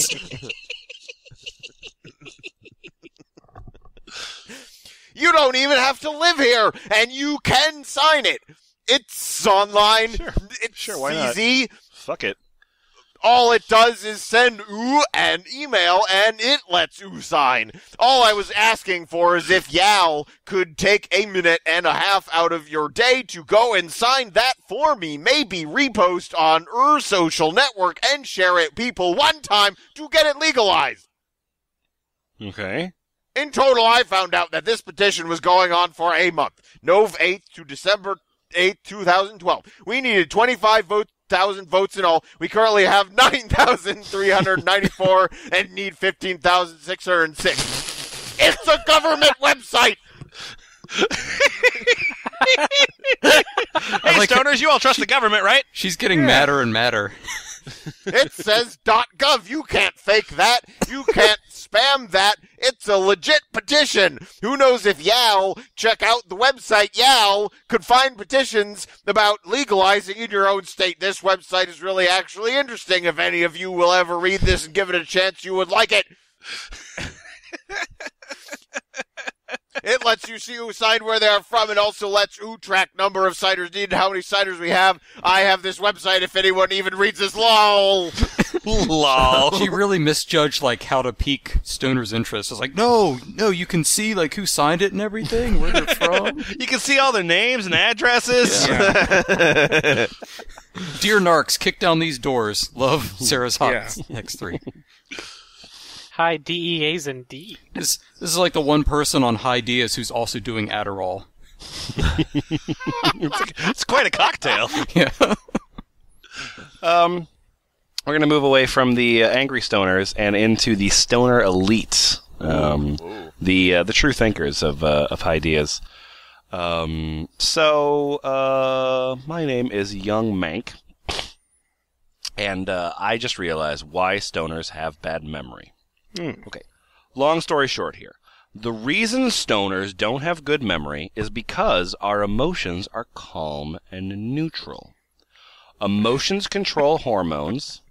G: You don't even have to live here, and you can sign it. It's online. It's
A: Sure, why not?
G: easy.
A: Fuck it.
G: All it does is send ooh an email and it lets ooh sign. All I was asking for is if Yal could take a minute and a half out of your day to go and sign that for me. Maybe repost on Ur social network and share it people one time to get it legalized.
A: Okay.
G: In total, I found out that this petition was going on for a month, Nov 8th to December 8th, 2012. We needed 25 votes. Thousand votes in all. We currently have nine thousand three hundred ninety-four and need fifteen thousand six hundred six. It's a government website.
A: Hey,
F: like-
A: stoners, you all trust the government, right?
F: She's getting madder and madder.
G: It says .gov. You can't fake that. You can't spam that. It's a legit petition. Who knows if Yal, check out the website Yal, could find petitions about legalizing in your own state. This website is really actually interesting. If any of you will ever read this and give it a chance, you would like it. It lets you see who signed where they are from and also lets who track number of ciders needed, how many ciders we have. I have this website if anyone even reads this. LOL.
A: Lol.
F: She really misjudged like how to pique Stoner's interest. It's like, no, no, you can see like who signed it and everything, where they're from.
A: You can see all their names and addresses.
F: Dear Narcs, kick down these doors. Love Sarah's hot
B: Yeah.
F: X3.
C: High DEAs indeed.
F: This this is like the one person on HighDeas who's also doing Adderall.
A: It's quite a cocktail.
F: Yeah.
A: Um, we're gonna move away from the uh, angry stoners and into the stoner elites, um, the uh, the true thinkers of uh, of ideas. Um, so uh, my name is Young Mank, and uh, I just realized why stoners have bad memory. Okay, long story short here. The reason stoners don't have good memory is because our emotions are calm and neutral. Emotions control hormones.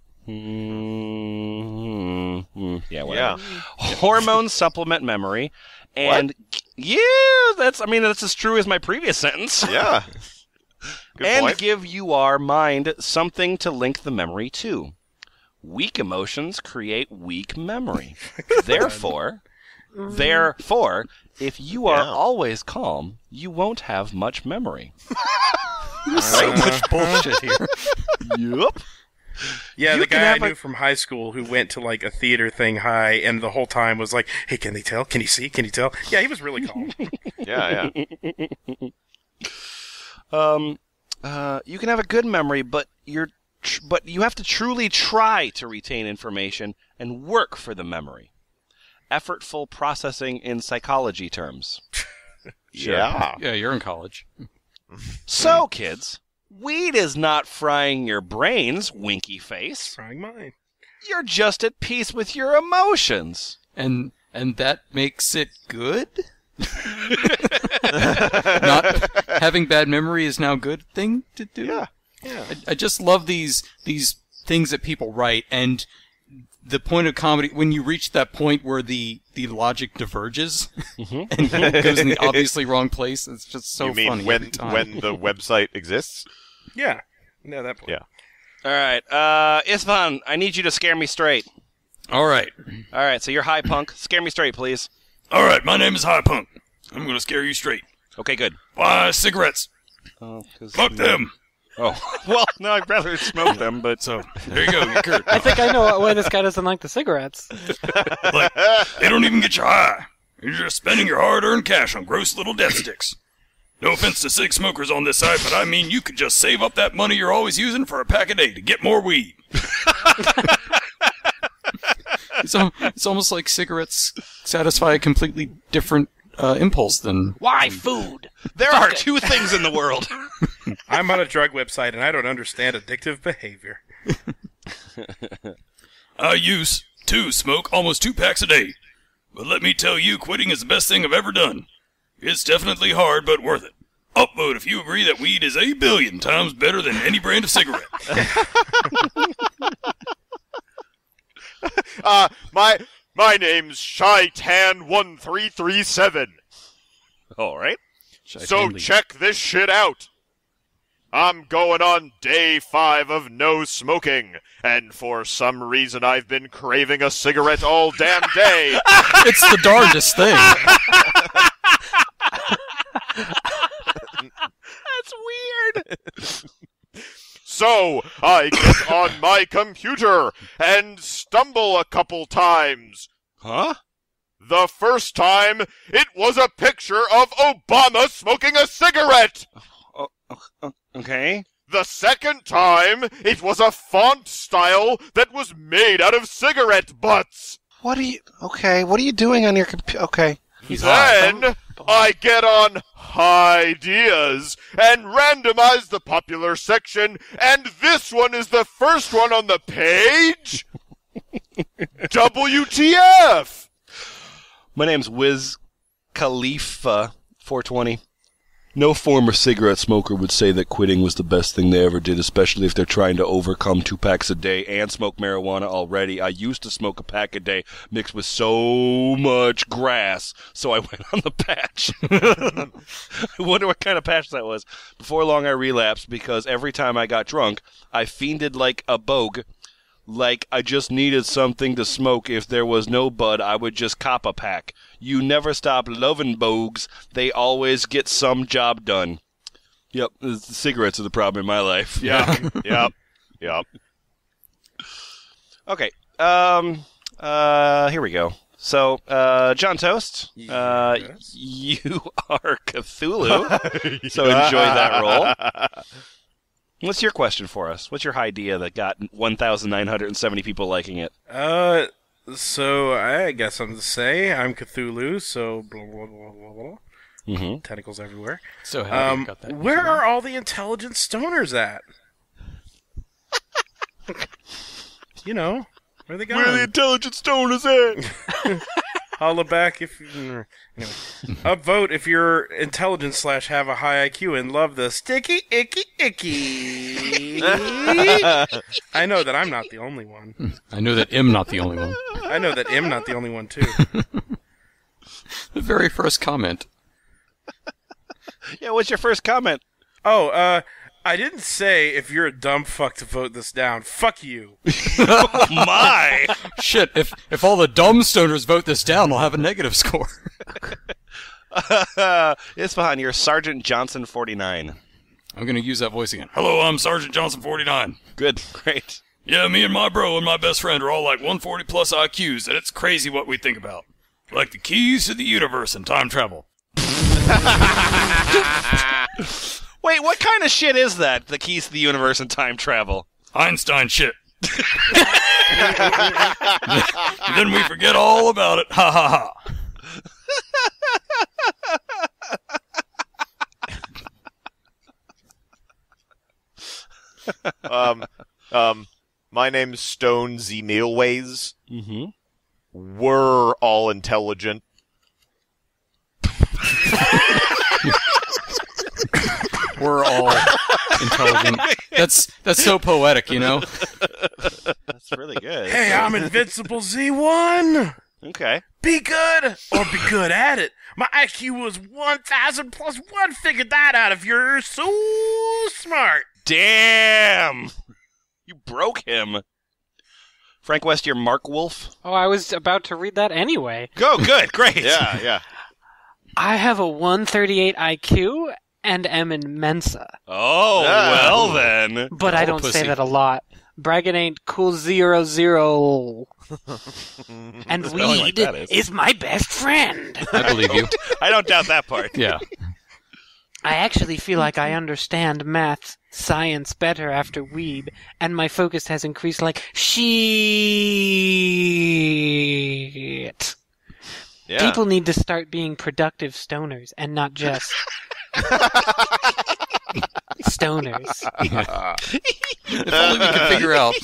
A: Mm-hmm. Yeah, whatever. Hormones supplement memory, and yeah, that's. I mean, that's as true as my previous sentence.
G: Yeah. Good
A: and
G: point.
A: give your mind something to link the memory to. Weak emotions create weak memory. therefore, therefore, if you are
G: Yeah.
A: always calm, you won't have much memory.
F: so much bullshit here.
A: Yup.
B: Yeah,
A: You
B: the
A: can
B: guy I
A: have a-
B: knew from high school who went to like a theater thing high and the whole time was like, "Hey, can they tell? Can you see? Can you tell?" Yeah, he was really calm.
G: Yeah, yeah.
A: Um, uh, you can have a good memory, but you're, tr- but you have to truly try to retain information and work for the memory. Effortful processing in psychology terms.
G: Yeah.
F: Yeah, you're in college.
A: So, kids, weed is not frying your brains, winky face.
B: Trying mine.
A: You're just at peace with your emotions.
F: And and that makes it good? Not having bad memory is now a good thing to do?
G: Yeah.
B: Yeah.
F: I, I just love these these things that people write and the point of comedy when you reach that point where the the logic diverges and goes in the obviously wrong place. It's just so
G: you mean
F: funny
G: when
F: every time.
G: when the website exists?
B: Yeah. No, that point.
G: Yeah.
A: All right, uh, Isfahan, I need you to scare me straight.
F: All right,
A: All right, so you're high punk. Scare me straight, please.
F: all right. My name is High Punk. I'm gonna scare you straight.
A: Okay, good.
F: Why cigarettes?
A: Oh, 'cause-
F: Fuck them.
A: Oh, well, no, I'd rather smoke them, but
F: So there you go, you Kurt.
C: I think I know why this guy doesn't like the cigarettes.
F: like, they don't even get you high. You're just spending your hard-earned cash on gross little death sticks. No offense to cig smokers on this side, but I mean you could just save up that money you're always using for a pack a day to get more weed. it's, it's almost like cigarettes satisfy a completely different uh, impulse than
C: Why food?
A: there are two things in the world.
B: I'm on a drug website and I don't understand addictive behavior.
F: I used to smoke almost two packs a day. But let me tell you, quitting is the best thing I've ever done. It's definitely hard, but worth it. Upvote if you agree that weed is a billion times better than any brand of cigarette.
G: Uh, my my name's Shytan one three three seven.
A: All right.
G: So check this shit out. I'm going on day five of no smoking, and for some reason I've been craving a cigarette all damn day.
F: it's the darndest thing.
A: That's weird.
G: So I get on my computer and stumble a couple times.
A: Huh?
G: The first time, it was a picture of Obama smoking a cigarette.
A: Oh, okay.
G: The second time, it was a font style that was made out of cigarette butts.
A: What are you? Okay. What are you doing on your computer? Okay.
G: Then I get on ideas and randomize the popular section, and this one is the first one on the page. WTF?
A: My name's Wiz Khalifa 420. No former cigarette smoker would say that quitting was the best thing they ever did, especially if they're trying to overcome two packs a day and smoke marijuana already. I used to smoke a pack a day mixed with so much grass, so I went on the patch. I wonder what kind of patch that was. Before long, I relapsed because every time I got drunk, I fiended like a bogue like I just needed something to smoke. If there was no bud, I would just cop a pack. You never stop loving bogues. They always get some job done. Yep, the cigarettes are the problem in my life.
G: Yeah, yep, yep.
A: Okay. Um. Uh. Here we go. So, uh, John Toast, uh,
B: Yes.
A: you are Cthulhu. so enjoy that role. What's your question for us? What's your idea that got 1,970 people liking it?
B: Uh, so I guess I'm to say I'm Cthulhu. So blah blah blah blah blah.
A: Mm-hmm.
B: Tentacles everywhere.
F: So happy
B: Um,
F: I got that.
B: where are all the intelligent stoners at? you know, where they going?
A: intelligent stoners at?
B: Holla back if you. Anyway, upvote if you're intelligent slash have a high IQ and love the sticky icky icky. I know that I'm not the only one.
F: I know that I'm not the only one.
B: I know that I'm not the only one too.
F: The very first comment.
A: Yeah, what's your first comment?
B: Oh, uh, I didn't say if you're a dumb fuck to vote this down. Fuck you.
A: My!
F: Shit, if if all the dumb stoners vote this down, I'll have a negative score.
A: Isfahan, you're Sergeant Johnson 49.
F: I'm gonna use that voice again. Hello, I'm Sergeant Johnson 49.
A: Good, great.
F: Yeah, me and my bro and my best friend are all like 140 plus IQs, and it's crazy what we think about. Like the keys to the universe and time travel.
A: Wait, what kind of shit is that? The keys to the universe and time travel.
F: Einstein shit. then we forget all about it. Ha ha ha.
G: Um, um, my name's Stone Z Mealways.
A: Mm-hmm.
G: We're all intelligent.
F: We're all intelligent. That's that's so poetic, you know.
A: That's really good.
B: Hey, I'm Invincible Z1.
A: Okay.
B: Be good or be good at it. My IQ was 1,000 plus one. Figured that out if you're so smart.
A: Damn! You broke him. Frank West, you're Mark Wolf.
C: Oh, I was about to read that anyway.
A: Go, good, great.
E: Yeah, yeah.
C: I have a 138 IQ and am in Mensa,
A: Oh,
E: Yeah.
A: well then.
C: but I don't say
F: pussy.
C: that a lot. Bragging ain't cool zero zero. and
A: spelling like
C: weed
A: that is.
C: is my best friend.
F: I believe you.
A: I don't doubt that part.
F: Yeah.
C: I actually feel like I understand math, science better after weed, and my focus has increased like shit.
E: Yeah.
C: People need to start being productive stoners and not just stoners.
F: If only we could figure out.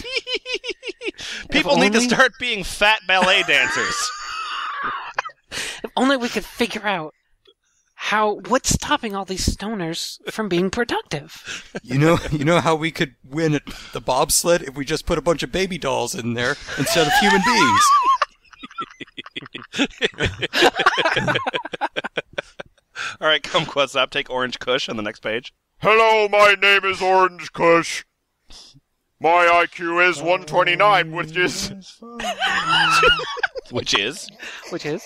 A: People need to start being fat ballet dancers.
C: If only we could figure out how what's stopping all these stoners from being productive.
F: You know, you know how we could win at the bobsled if we just put a bunch of baby dolls in there instead of human beings.
A: All right, come up. Take Orange Kush on the next page.
E: Hello, my name is Orange Kush. My IQ is 129, which is
A: Which is?
C: Which is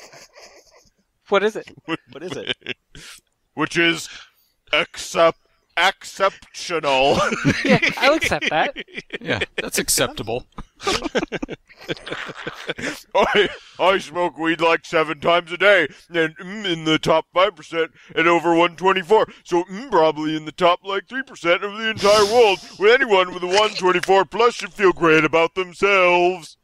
C: what is it?
A: What is it?
E: which is excep- exceptional.
C: Yeah, I'll accept that.
F: Yeah, that's acceptable.
E: I, I smoke weed like seven times a day, and mm, in the top five percent, and over 124. So mm, probably in the top like three percent of the entire world. With anyone with a 124 plus should feel great about themselves.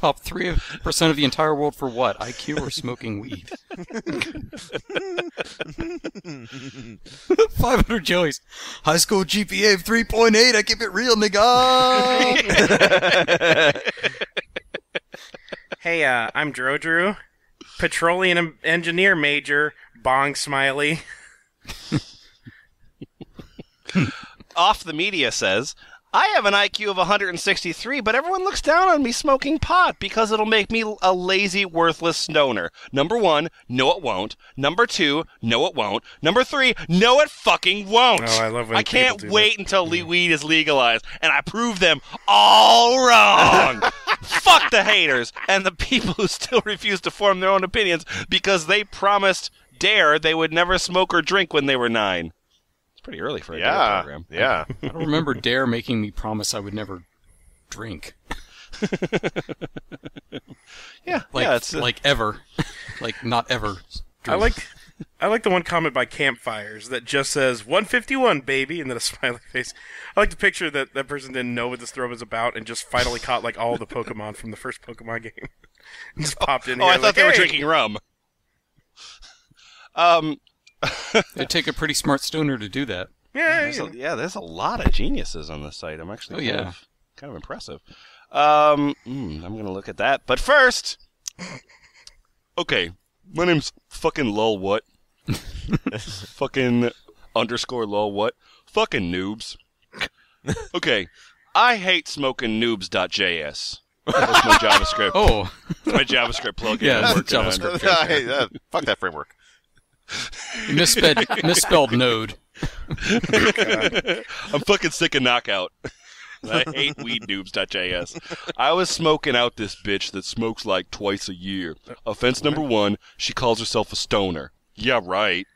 F: Top three percent of the entire world for what? IQ or smoking weed? Five hundred Joeys. High school GPA of three point eight. I keep it real, nigga.
B: Hey, uh, I'm Dro Drew, petroleum engineer major, bong smiley.
A: Off the media says, I have an IQ of 163, but everyone looks down on me smoking pot because it'll make me a lazy, worthless stoner. Number one, no, it won't. Number two, no, it won't. Number three, no, it fucking won't.
B: Oh, I love when
A: I can't wait
B: that.
A: until le- weed is legalized, and I prove them all wrong. Fuck the haters and the people who still refuse to form their own opinions because they promised Dare they would never smoke or drink when they were nine. It's pretty early for a Dare
E: Yeah,
A: program.
E: yeah.
F: I don't remember Dare making me promise I would never drink.
A: Yeah,
F: Like,
A: yeah, it's uh,
F: like ever, like not ever.
B: I like, I like the one comment by Campfires that just says 151 baby and then a smiley face. I like the picture that that person didn't know what this throw was about and just finally caught like all the Pokemon from the first Pokemon game. And just popped in
A: Oh,
B: here.
A: I thought
B: like,
A: they were drinking rum. Um,
F: It'd take a pretty smart stoner to do that.
B: Yeah,
A: there's a, yeah, there's a lot of geniuses on this site. I'm actually
F: Oh,
A: kind,
F: yeah.
A: of, kind of impressive. Um, mm, I'm gonna look at that, but first, okay, my name's fucking lol what, fucking underscore lol what, fucking noobs. Okay, I hate smoking noobs.js. That's my JavaScript.
F: Oh,
A: my JavaScript plugin.
F: Yeah,
A: I'm
F: it's
A: working on.
F: JavaScript.
E: Hey, uh, fuck that framework.
F: you misspelled, misspelled node.
A: I'm fucking sick of knockout. I hate weednoobs.js. I was smoking out this bitch that smokes like twice a year. Offense number one, she calls herself a stoner. Yeah, right.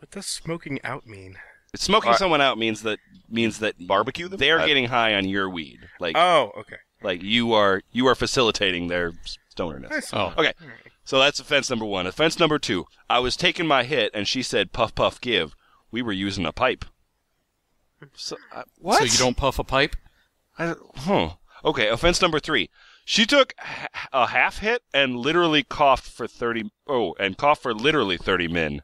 B: What does smoking out mean?
A: Smoking
E: Uh,
A: someone out means that means that
E: Barbecue them?
A: they're
E: Uh,
A: getting high on your weed. Like
B: Oh, okay.
A: like you are you are facilitating their stonerness.
B: I.
F: Oh,
A: Okay. So that's offense number one. Offense number two. I was taking my hit and she said puff puff give. We were using a pipe. So, uh, what?
F: so you don't puff a pipe?
A: I, huh. Okay, offense number three. She took a half hit and literally coughed for 30. Oh, and coughed for literally 30 min.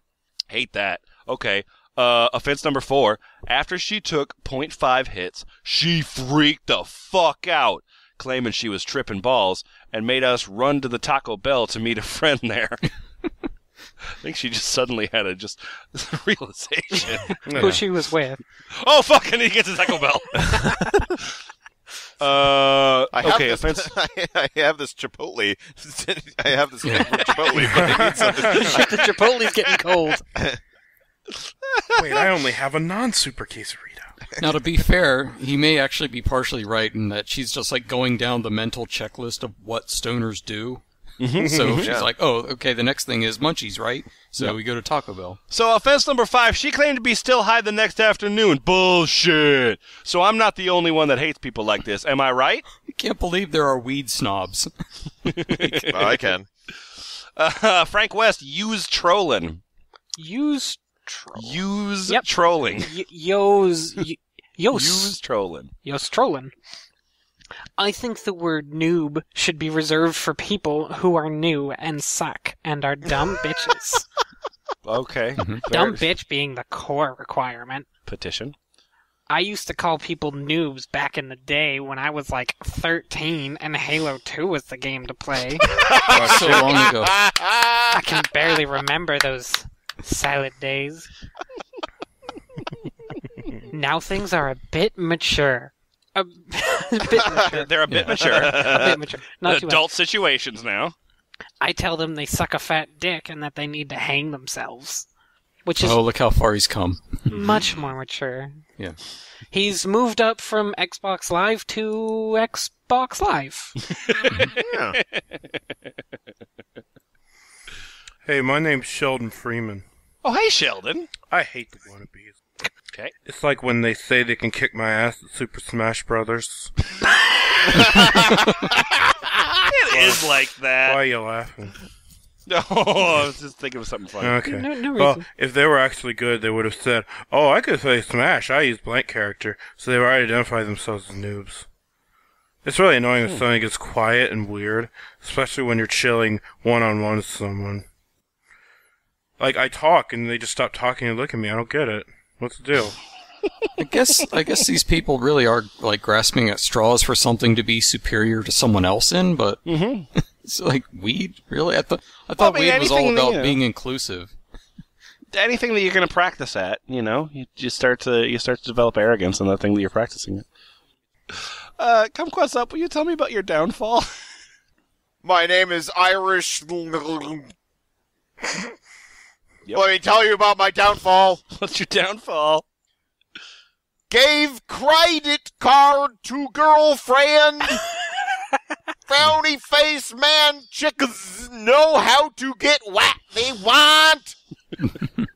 A: Hate that. Okay. Uh, offense number four. After she took 0.5 hits, she freaked the fuck out, claiming she was tripping balls, and made us run to the Taco Bell to meet a friend there. I think she just suddenly had a just realization.
C: Who she was with.
A: oh fuck! And he gets his Taco Bell. uh,
G: I have
A: okay,
G: this,
A: offense.
G: I, I have this Chipotle. I have this Chipotle, but I need something.
C: the Chipotle's getting cold.
B: Wait, I only have a non-super quesarito.
F: Now, to be fair, he may actually be partially right in that she's just like going down the mental checklist of what stoners do. so she's
G: Yeah.
F: like, oh, okay, the next thing is munchies, right? So we go to Taco Bell.
A: So offense number five, she claimed to be still high the next afternoon. Bullshit. So I'm not the only one that hates people like this. Am I right?
F: I can't believe there are weed snobs.
G: Oh, I can.
A: Uh, Frank West, use trolling.
C: Use troll.
A: Use
C: Yep.
A: trolling.
C: Y- Yo's. y- Yos.
A: Use trolling.
C: Yos trolling. I think the word noob should be reserved for people who are new and suck and are dumb bitches.
A: Okay. Mm-hmm.
C: dumb bitch being the core requirement.
A: Petition.
C: I used to call people noobs back in the day when I was like 13 and Halo 2 was the game to play.
F: so long ago.
C: I can barely remember those silent days. now things are a bit mature. A, a bit mature.
A: They're a bit mature.
C: A bit mature. Not too much.
A: Adult situations now.
C: I tell them they suck a fat dick and that they need to hang themselves. Which is
F: Oh, look how far he's come.
C: much more mature.
F: Yeah.
C: He's moved up from Xbox Live to Xbox Live.
G: Yeah.
B: Hey, my name's Sheldon Freeman.
A: Oh, hey, Sheldon.
B: I hate the wannabes.
A: Okay.
B: It's like when they say they can kick my ass at Super Smash Brothers.
A: It is like that.
B: Why are you laughing?
A: No, I was just thinking of something funny.
B: Okay.
C: No, no
B: well, if they were actually good, they would have said, "Oh, I could play Smash. I use blank character," so they would already identify themselves as noobs. It's really annoying when hmm. something gets quiet and weird, especially when you're chilling one on one with someone. Like I talk and they just stop talking and look at me. I don't get it. What's the deal?
F: I guess I guess these people really are like grasping at straws for something to be superior to someone else in, but it's like weed. Really, I thought I thought
A: I mean,
F: weed was all about
A: you know.
F: being inclusive.
A: Anything that you're going to practice at, you know, you just start to you start to develop arrogance in the thing that you're practicing it. Uh, Kumquatxop. Will you tell me about your downfall?
G: My name is Irish. Let me tell you about my downfall.
A: What's your downfall?
G: Gave credit card to girlfriend. Frowny face man chickas know how to get what they want.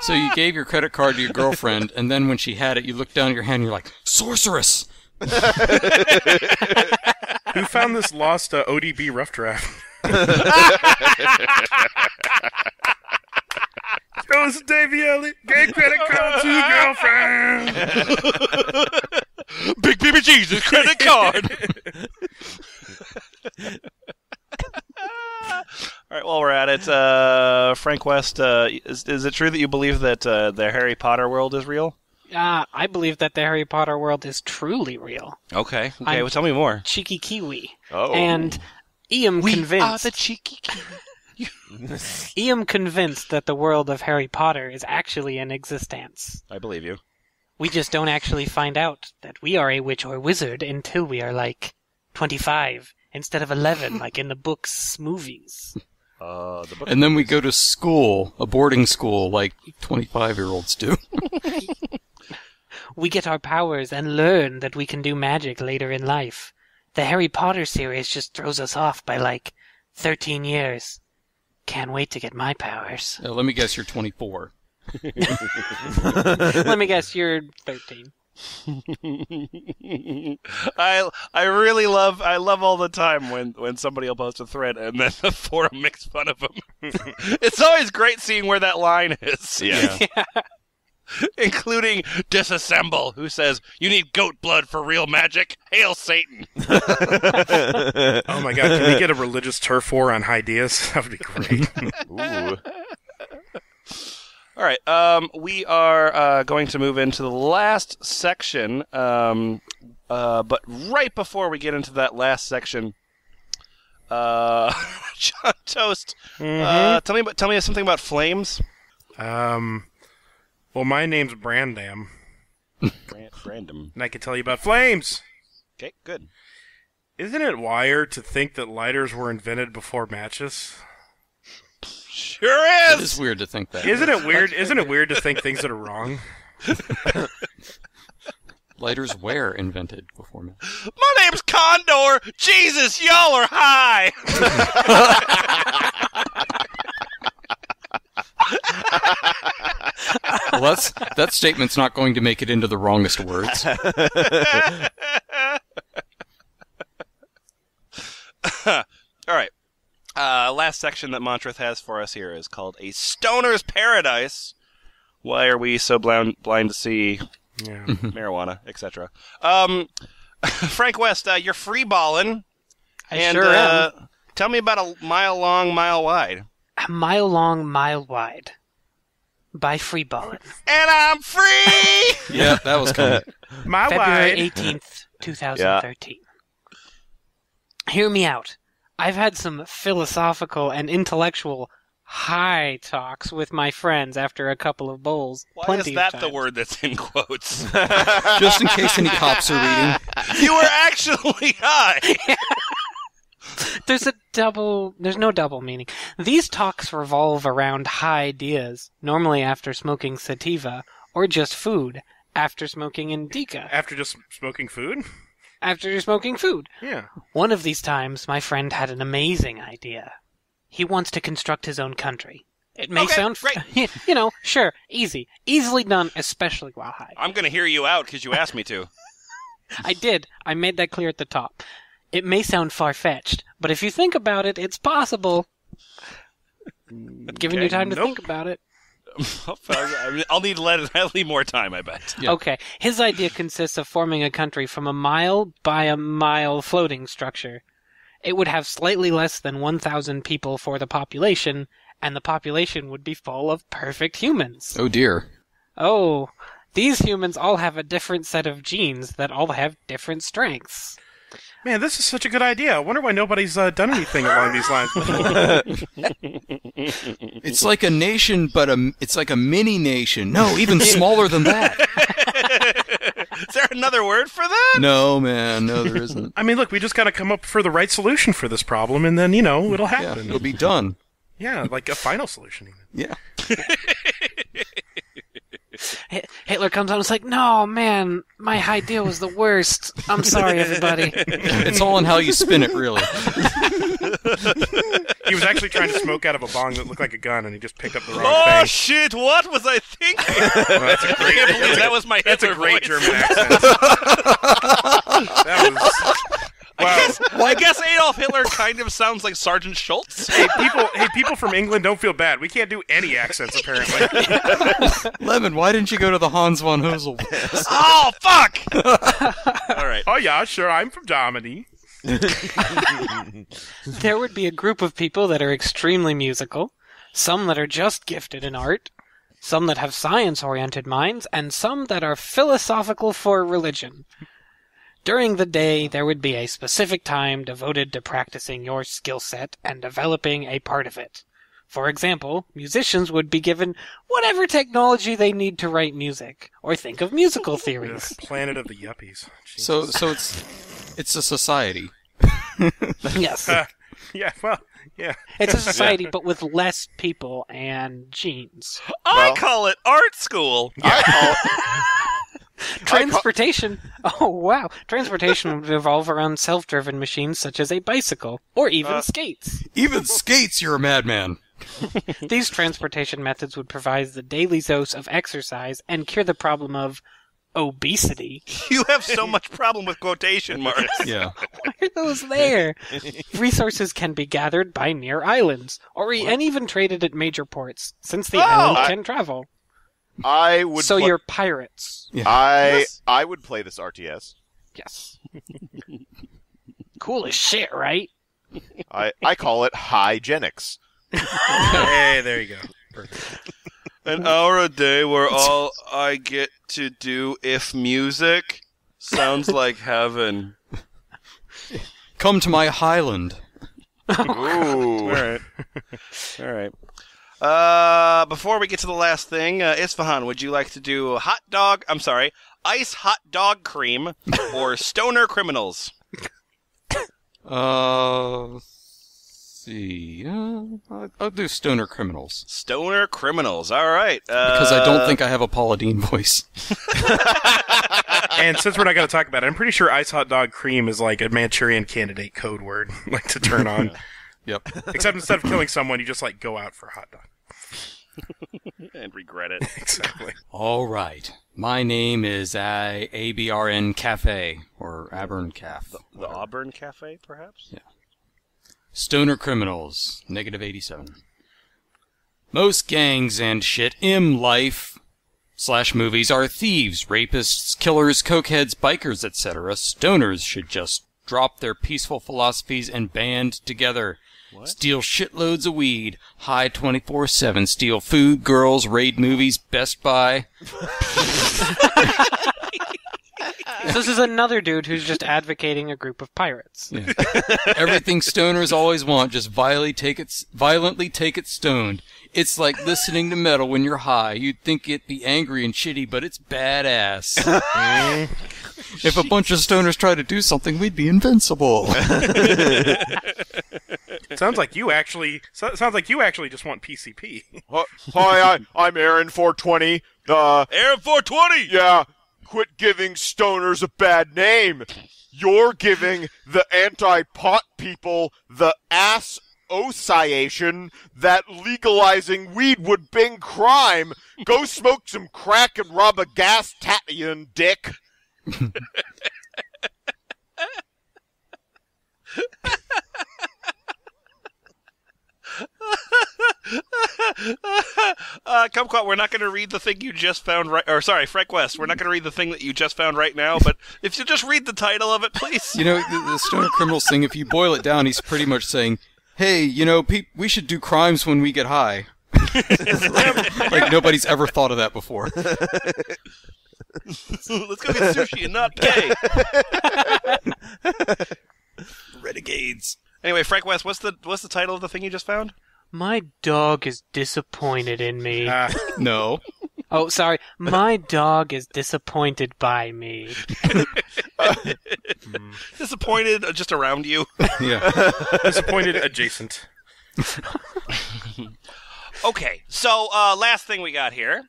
F: So you gave your credit card to your girlfriend, and then when she had it, you looked down at your hand, and you're like, sorceress.
B: Who found this lost uh, ODB rough draft? It was Davey Elliott. Gave credit card to girlfriend.
A: Big Baby Jesus credit card. All right, while we're at it, uh, Frank West, uh, is, is it true that you believe that uh, the Harry Potter world is real?
C: Uh, I believe that the Harry Potter world is truly real.
A: Okay. Okay.
C: I'm-
A: well, tell me more.
C: Cheeky Kiwi.
G: Oh.
C: And Iam convinced.
A: Are the cheeky. Kiwi.
C: Iam convinced that the world of Harry Potter is actually in existence.
A: I believe you.
C: We just don't actually find out that we are a witch or wizard until we are like 25 instead of 11, like in the books, movies.
A: Uh, the book.
F: And then we go to school, a boarding school, like 25 year olds do.
C: We get our powers and learn that we can do magic later in life. The Harry Potter series just throws us off by like 13 years. Can't wait to get my powers.
F: Uh, let me guess, you're 24.
C: Let me guess, you're 13.
A: I I really love I love all the time when when somebody will post a thread and then the forum makes fun of them. it's always great seeing where that line is.
G: Yeah.
A: Including Disassemble, who says, You need goat blood for real magic? Hail Satan.
B: Oh my god, can we get a religious turf war on HighDeas? That would be great.
G: Ooh.
A: All right. Um, we are uh, going to move into the last section. Um, uh, but right before we get into that last section, uh, John Toast, uh, tell me about, tell me something about flames.
B: Um, well, my name's Brandam,
A: Brand, random.
B: and I can tell you about flames.
A: Okay, good.
B: Isn't it wired to think that lighters were invented before matches?
A: Sure
F: It
A: is.
F: is weird to think that.
B: Isn't it weird? Isn't it weird to think things that are wrong?
F: Lighters were invented before matches.
A: My name's Condor. Jesus, y'all are high.
F: Well, that's that statement's not going to make it into the wrongest words.
A: All right. Uh, last section that Montrith has for us here is called a stoner's paradise. Why are we so blind blind to see
B: Yeah.
A: marijuana, etc.? Um, Frank West, uh, you're free balling,
C: I
A: and
C: sure
A: uh, tell me about a mile long, mile wide.
C: A mile long, mile wide. By Freeballin'.
A: And I'm free.
F: yeah, that was coming.
B: My
C: February
B: wide.
C: 18th, 2013. Hear me out. I've had some philosophical and intellectual high talks with my friends after a couple of bowls.
A: Why
C: plenty
A: is that
C: of
A: the word that's in quotes?
F: Just in case any cops are reading.
A: you were actually high.
C: There's a double. There's no double meaning. These talks revolve around high ideas, normally after smoking sativa, or just food, after smoking indica,
B: After just smoking food?
C: after you're smoking food.
B: Yeah.
C: One of these times, my friend had an amazing idea. He wants to construct his own country. It may
A: Okay,
C: sound,
A: great.
C: you know, sure, easy, easily done, especially while high.
A: I'm gonna hear you out because you asked me to.
C: I did. I made that clear at the top. It may sound far fetched, but if you think about it, it's possible. Giving you
A: Okay,
C: time to
B: nope.
C: think about it.
A: I mean, I'll need to I'll need more time. I bet.
F: Yeah.
C: Okay, his idea consists of forming a country from a mile by a mile floating structure. It would have slightly less than 1,000 people for the population, and the population would be full of perfect humans.
F: Oh dear.
C: Oh, these humans all have a different set of genes that all have different strengths.
B: Man, this is such a good idea. I wonder why nobody's uh, done anything along these lines.
F: It's like a nation, but a it's like a mini nation. No, even smaller than that.
A: Is there another word for that?
F: No, man, no, there isn't.
B: I mean, look, we just got to come up for the right solution for this problem, and then, you know, it'll
F: Yeah,
B: happen.
F: it'll be done.
B: Yeah, like a final solution. Even.
F: Yeah.
C: Hi- Hitler comes on. and is like, "No, man, my idea was the worst. I'm sorry, everybody."
F: It's all in how you spin it, really.
B: He was actually trying to smoke out of a bong that looked like a gun, and he just picked up the wrong
A: Oh
B: thing.
A: shit! What was I thinking?
B: Well, that's a
A: I
B: great,
A: can't believe that was my Hitler
B: that's a great
A: voice.
B: German accent. that was.
A: I
B: Wow.
A: guess, I guess Adolf Hitler kind of sounds like Sergeant Schultz.
B: Hey, people, hey, people from England, don't feel bad. We can't do any accents, apparently.
F: Lemon, why didn't you go to the Hans von Hosel?
A: oh fuck! All right.
B: oh, yeah, sure, I'm from Germany.
C: there would be a group of people that are extremely musical, some that are just gifted in art, some that have science oriented minds, and some that are philosophical for religion. During the day, there would be a specific time devoted to practicing your skill set and developing a part of it. For example, musicians would be given whatever technology they need to write music, or think of musical theories.
B: Planet of the Yuppies.
F: So, so it's it's a society.
C: yes.
B: Uh, yeah, well, yeah.
C: It's a society, but with less people and genes.
A: I
E: Well-
A: call it art school.
E: I call it,
C: Transportation. Oh, wow. Transportation would revolve around self driven machines such as a bicycle or even
A: Uh,
C: skates.
F: Even skates, you're a madman.
C: These transportation methods would provide the daily dose of exercise and cure the problem of obesity.
A: You have so much problem with quotation marks.
F: Yeah.
C: Why are those there? Resources can be gathered by near islands or e- and even traded at major ports, since the
A: Oh,
C: island
E: I-
C: can travel.
E: I would.
C: so
E: pla-
C: you're pirates.
E: I
A: Yes.
E: I would play this RTS.
C: Yes. cool as shit, right?
E: I I call it hygienics.
B: hey, there you go. Perfect.
A: An hour a day where all I get to do if music sounds like heaven.
F: Come to my Highland.
A: All
E: Ooh.
A: right. All right. Uh, before we get to the last thing, uh, Isfahan, would you like to do hot dog? I'm sorry, ice hot dog cream or stoner criminals?
F: Uh, let's see. Uh, I'll- I'll do Stoner Criminals.
A: Stoner criminals. All right. Uh,
F: Because I don't think I have a Paula Deen voice.
B: and since we're not going to talk about it, I'm pretty sure ice hot dog cream is like a Manchurian candidate code word, like to turn on.
F: Yep.
B: Except instead of killing someone, you just like go out for a hot dog.
A: and regret it.
B: Exactly.
F: All right. My name is uh, ABRN Cafe, or Aburn Caf.
A: The Auburn Cafe, perhaps. Yeah.
F: Stoner Criminals, negative 87. Most gangs and shit in life slash movies are thieves, rapists, killers, cokeheads, bikers, etc. Stoners should just drop their peaceful philosophies and band together. Steal shitloads of weed, high 24-7, steal food, girls, raid movies, Best Buy.
C: So this is another dude who's just advocating a group of pirates.
F: Everything stoners always want, just violently take it, violently take it stoned. It's like listening to metal when you're high. You'd think it'd be angry and shitty, but it's badass. Eh. If a bunch of stoners tried to do something, we'd be invincible.
B: sounds like you actually. So, sounds like you actually just want PCP.
E: Hi, I, I'm Aaron 420. Uh,
A: Aaron 420.
E: yeah, quit giving stoners a bad name. You're giving the anti-pot people the ass association that legalizing weed would bring crime. Go smoke some crack and rob a gas station, dick.
A: Uh, Kumquat, we're not going to read the thing you just found right. Or sorry, Frank West. We're not going to read the thing that you just found right now. But if you just read the title of it, please.
F: you know, the, the stoner criminals thing, if you boil it down, he's pretty much saying, hey, you know, peop we should do crimes when we get high. like nobody's ever thought of that before.
A: Let's go get sushi and not gay.
F: Renegades.
A: Anyway, Frank West, what's the what's the title of the thing you just found?
C: My dog is disappointed in me.
B: Uh,
F: No.
C: oh, sorry. My dog is disappointed by me.
A: Disappointed uh, just around you.
F: Yeah.
B: disappointed adjacent.
A: Okay, so uh, last thing we got here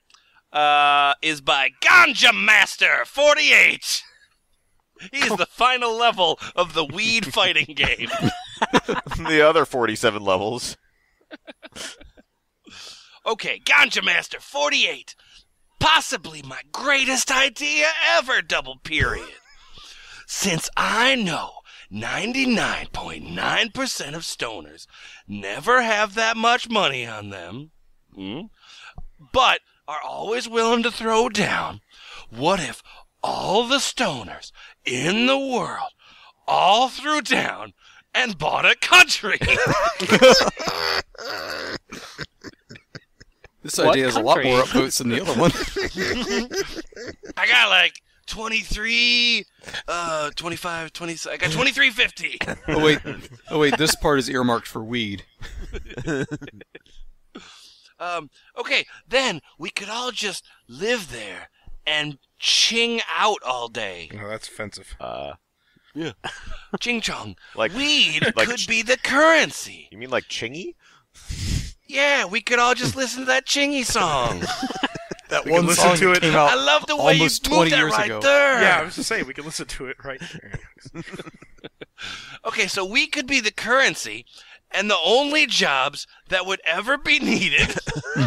A: uh, is by Ganja Master 48. He's the final level of the weed fighting game.
E: the other 47 levels.
A: Okay, Ganja Master 48. Possibly my greatest idea ever, double period. Since I know 99.9% of stoners never have that much money on them, hmm, but are always willing to throw down, what if all the stoners in the world all threw down and bought a country?
F: This
C: What
F: idea has a lot
C: country?
F: more upvotes than the other one.
A: I got like 23, uh, 25, 20, I got 2350.
F: oh wait, oh wait, this part is earmarked for weed.
A: Um, okay, then we could all just live there and ching out all day.
B: Oh, that's offensive.
E: Uh, yeah.
A: Ching chong.
E: Like-
A: Weed
E: like
A: could
E: ch-
A: be the currency.
E: you mean like Chingy?
A: Yeah, we could all just listen to that chingy song.
F: That
B: We can listen
F: song
B: to it.
F: came
A: I
F: out
A: love the way you
F: almost
A: moved
F: 20
A: that
F: years
A: right
F: ago.
A: there.
B: Yeah, I was just saying we can listen to it right there.
A: Okay, so we could be the currency, and the only jobs that would ever be needed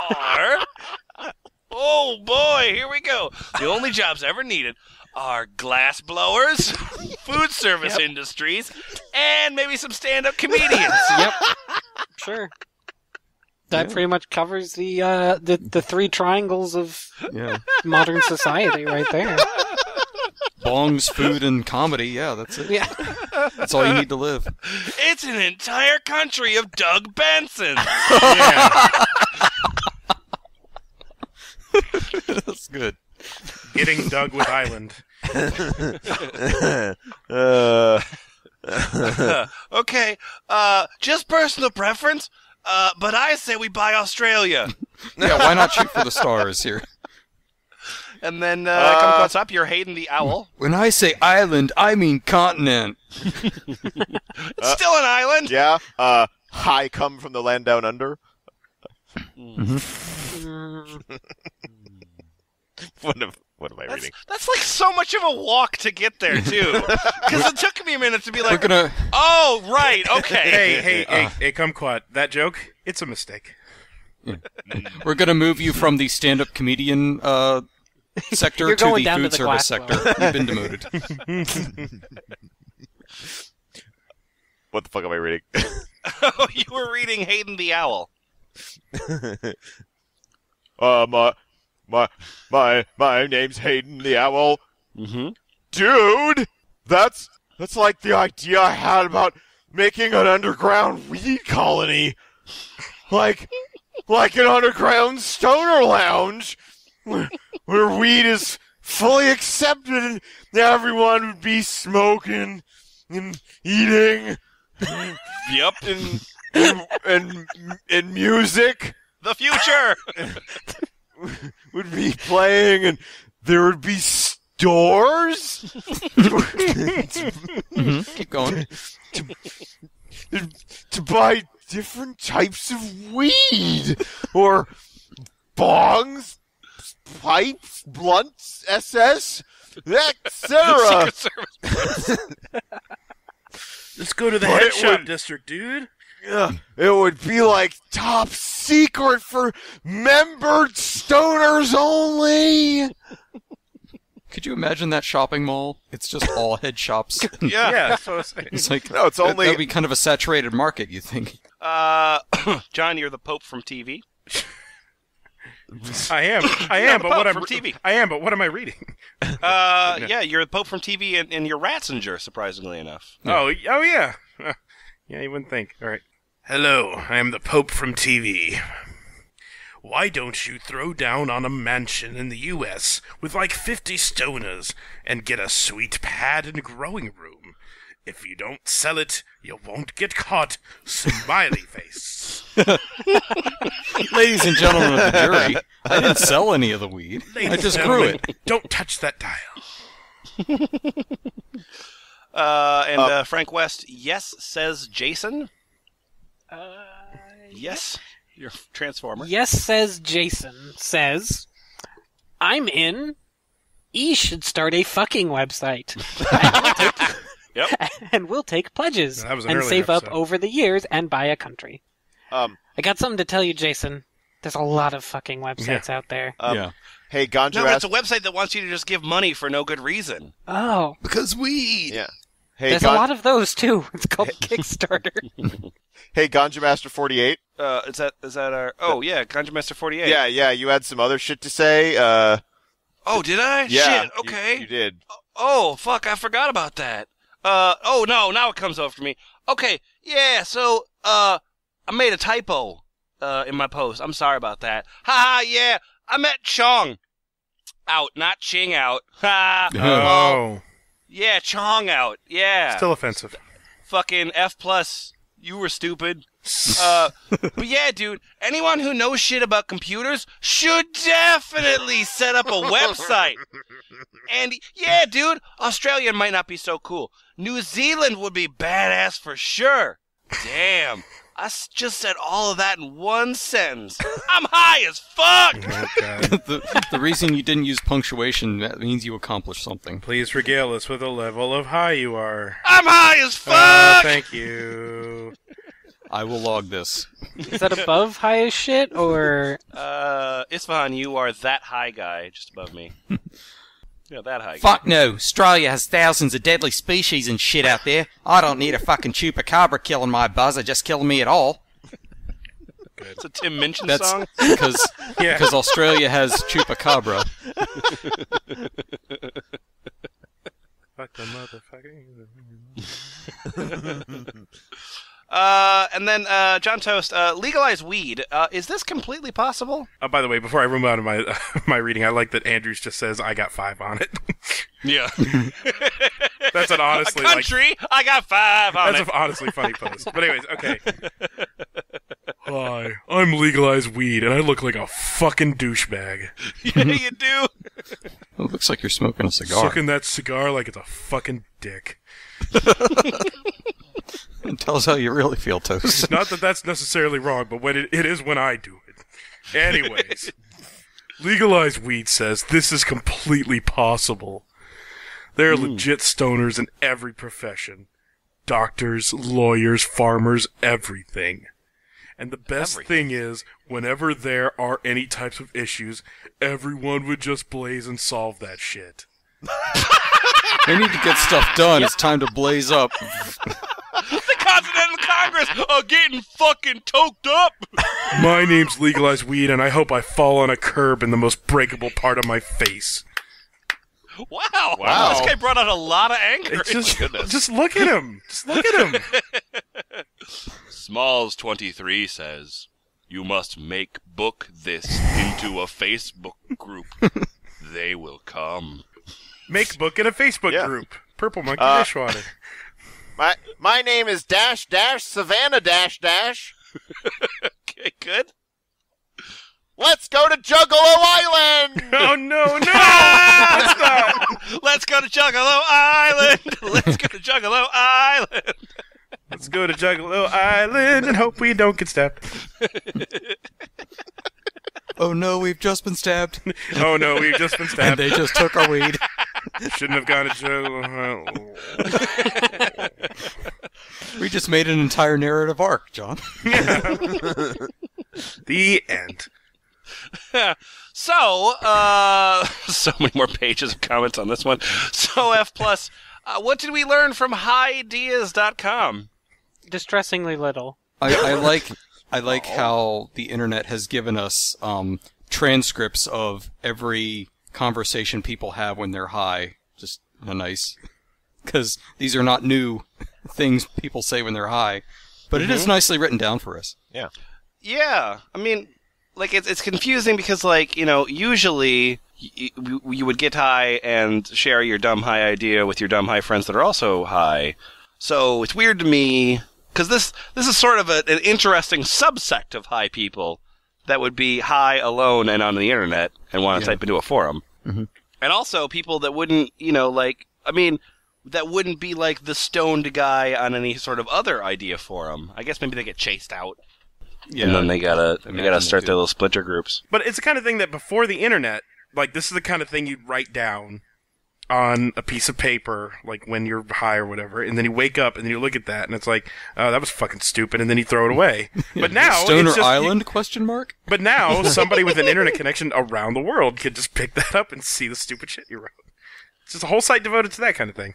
A: are. Oh boy, here we go. The only jobs ever needed are glass blowers, food service industries, and maybe some stand up comedians.
C: Yep. Sure. That pretty much covers the uh, the the three triangles of
F: Yeah.
C: modern society right there.
F: Bongs, food, and comedy. Yeah, that's it.
C: Yeah.
F: That's all you need to live.
A: It's an entire country of Doug Benson.
B: yeah.
F: That's good.
B: Getting Doug with Island.
G: uh,
A: okay, uh, just personal preference, uh, but I say we buy Australia.
F: Yeah, why not shoot for the stars here?
A: And then uh,
G: Uh,
A: come close up, you're Hayden the Owl.
F: When I say island, I mean continent.
A: It's still an island.
G: yeah. Uh, hi, come from the land down under. what, am, what am I
A: That's,
G: reading?
A: that's like so much of a walk to get there too, because it took me a minute to be like,
F: gonna
A: "Oh, right, okay."
B: Hey, hey, hey, hey, kumquat. That joke, it's a mistake.
F: we're gonna move you from the stand-up comedian uh, sector
C: You're
F: to the
C: down to
F: food
C: the
F: service sector. You've been demoted.
G: What the fuck am I reading?
A: Oh, you were reading Hayden the Owl.
G: uh, my, my, my, my name's Hayden the Owl.
A: Mm-hmm.
G: Dude, that's that's like the idea I had about making an underground weed colony, like like an underground stoner lounge, where, where weed is fully accepted and everyone would be smoking and eating
A: Yep.
G: and and and, and music
A: The future.
G: would be playing and there would be stores mm-hmm.
F: Keep going.
G: to buy different types of weed or bongs, pipes, blunts, SS, etc.
A: Secret
B: Let's go to the
G: But
B: head shop
G: would-
B: district, dude.
G: Yeah, it would be like top secret for membered stoners only.
F: Could you imagine that shopping mall? It's just all head shops.
A: Yeah.
B: Yeah, that's what I was saying.
F: It's like
G: No, it's
F: that-
G: only-
F: that'd be kind of a saturated market. You think?
A: Uh, John, you're the Pope from TV.
B: I am. I am, but what I'm
A: from TV.
B: I am, but what am I reading?
A: Uh, yeah, you're the Pope from TV, and, and you're Ratzinger, surprisingly enough.
B: Oh, oh yeah. Uh, Yeah, you wouldn't think. All right. Hello, I am the Pope from TV. Why don't you throw down on a mansion in the U.S. with like 50 stoners and get a sweet pad and growing room? If you don't sell it, you won't get caught. Smiley face.
F: Ladies and gentlemen of the jury, I didn't sell any of the weed. I just grew it.
B: Don't touch that dial.
A: Uh, and
G: Uh,
A: uh, Frank West, yes, says Jason.
C: Uh,
A: Yes, your Transformer.
C: yes, says Jason. Says, I'm in. E should start a fucking website.
A: Yep.
C: and we'll take pledges
B: That was an
C: and
B: earlier
C: save up over the years and buy a country.
G: Um,
C: I got something to tell you, Jason. There's a lot of fucking websites out there.
G: um,
F: yeah,
G: hey, Ganja
A: No, it's a website that wants you to just give money for no good reason.
C: Oh,
F: because weed.
G: Yeah. Hey,
C: there's
G: Gan-
C: a lot of those too. It's called Kickstarter.
G: hey, Ganja Master 48.
A: Uh, is that is that our? Oh yeah, Ganja Master Forty Eight.
G: Yeah, yeah, you had some other shit to say. Uh,
A: Oh, did I?
G: yeah.
A: Shit.
G: you-
A: Okay.
G: You, did.
A: Oh, fuck, I forgot about that. Uh, oh no, now it comes over to me. Okay, yeah, so, uh, I made a typo, uh, in my post. I'm sorry about that. Haha, yeah, I met Chong. Out, not Ching out. Ha!
B: Oh,
A: Yeah, Chong out. Yeah.
B: still offensive.
A: Fucking F plus. You were stupid. Uh, but yeah, dude, anyone who knows shit about computers should definitely set up a website. And yeah, dude, Australia might not be so cool. New Zealand would be badass for sure. Damn. I s- just said all of that in one sentence. I'm high as fuck.
B: Oh,
F: the, the reason you didn't use punctuation that means you accomplished something.
B: Please regale us with the level of high you are.
A: I'm high as
B: Oh,
A: fuck.
B: thank you.
F: I will log this.
C: Is that above high as shit or
A: Uh, Isfahan, you are that high guy just above me. yeah, that high guy.
F: Fuck no. Australia has thousands of deadly species and shit out there. I don't need a fucking chupacabra killing my buzzer, just killing me at all.
A: It's a Tim Minchin
F: That's
A: song.
F: because
B: Yeah.
F: because Australia has chupacabra.
B: Fuck the motherfucker.
A: Uh, and then uh, John Toast, uh, legalize weed. Uh, is this completely possible?
B: Uh, by the way, before I move on to my my reading, I like that Andrews just says I got five on it.
A: Yeah.
B: That's an
A: A
B: honestly like
A: country. I got five on it.
B: that's
A: it.
B: an honestly funny post. But anyways, okay. Hi, I'm legalized weed, and I look like a fucking douchebag.
A: yeah, you do.
F: It looks like you're smoking a cigar.
B: Sucking that cigar like it's a fucking dick.
F: Tell us how you really feel, Toast.
B: Not that that's necessarily wrong, but when it, it is when I do it. Anyways, legalized weed says this is completely possible. There are hmm. legit stoners in every profession doctors, lawyers, farmers, everything. And the best thing is, whenever there are any types of issues, everyone would just blaze and solve that shit.
F: we need to get stuff done. It's time to blaze up.
A: The Continental Congress are getting fucking toked up.
B: My name's legalized weed, and I hope I fall on a curb in the most breakable part of my face.
A: Wow.
E: Wow.
A: This guy brought out a lot of anger.
B: It's just, just look at him. Just look at him.
A: Smalls twenty three says, "You must make book this into a Facebook group. they will come."
B: Make book in a Facebook
E: Yeah.
B: group. Purple Monkey
E: Uh,
B: Dishwater.
E: My my name is Dash Dash Savannah Dash Dash.
A: Okay, good.
E: Let's go to Juggalo Island.
B: Oh no, no! What's that?
A: Let's go to Juggalo Island. Let's go to Juggalo Island.
B: Let's go to Juggalo Island and hope we don't get stabbed.
F: Oh no, we've just been stabbed.
B: Oh no, we've just been stabbed.
F: And
B: stabbed.
F: they just took our weed.
B: Shouldn't have gone to Juggalo.
F: We just made an entire narrative arc, John.
B: The end.
A: So, uh, so many more pages of comments on this one. So, F plus, uh, what did we learn from HighDeas.com?
C: Distressingly little.
F: I, I like I like how the internet has given us um, transcripts of every conversation people have when they're high. Just a nice, because these are not new things people say when they're high, but it is nicely written down for us.
A: Yeah, Yeah, I mean, like it's it's confusing because like you know usually y- y- you would get high and share your dumb high idea with your dumb high friends that are also high. So it's weird to me because this this is sort of a, an interesting subsect of high people that would be high alone and on the internet and want to
F: Yeah.
A: type into a forum,
F: Mhm.
A: and also people that wouldn't you know like I mean. That wouldn't be like the stoned guy on any sort of other idea forum. I guess maybe they get chased out,
F: Yeah,
A: and then they gotta they gotta start their little splinter groups.
B: But it's the kind of thing that before the internet, like this is the kind of thing you'd write down on a piece of paper, like when you're high or whatever, and then you wake up and then you look at that and it's like, oh, that was fucking stupid, and then you throw it away. But now,
F: Stoner
B: it's just,
F: Island? question mark.
B: but now somebody with an internet connection around the world could just pick that up and see the stupid shit you wrote. It's just a whole site devoted to that kind of thing.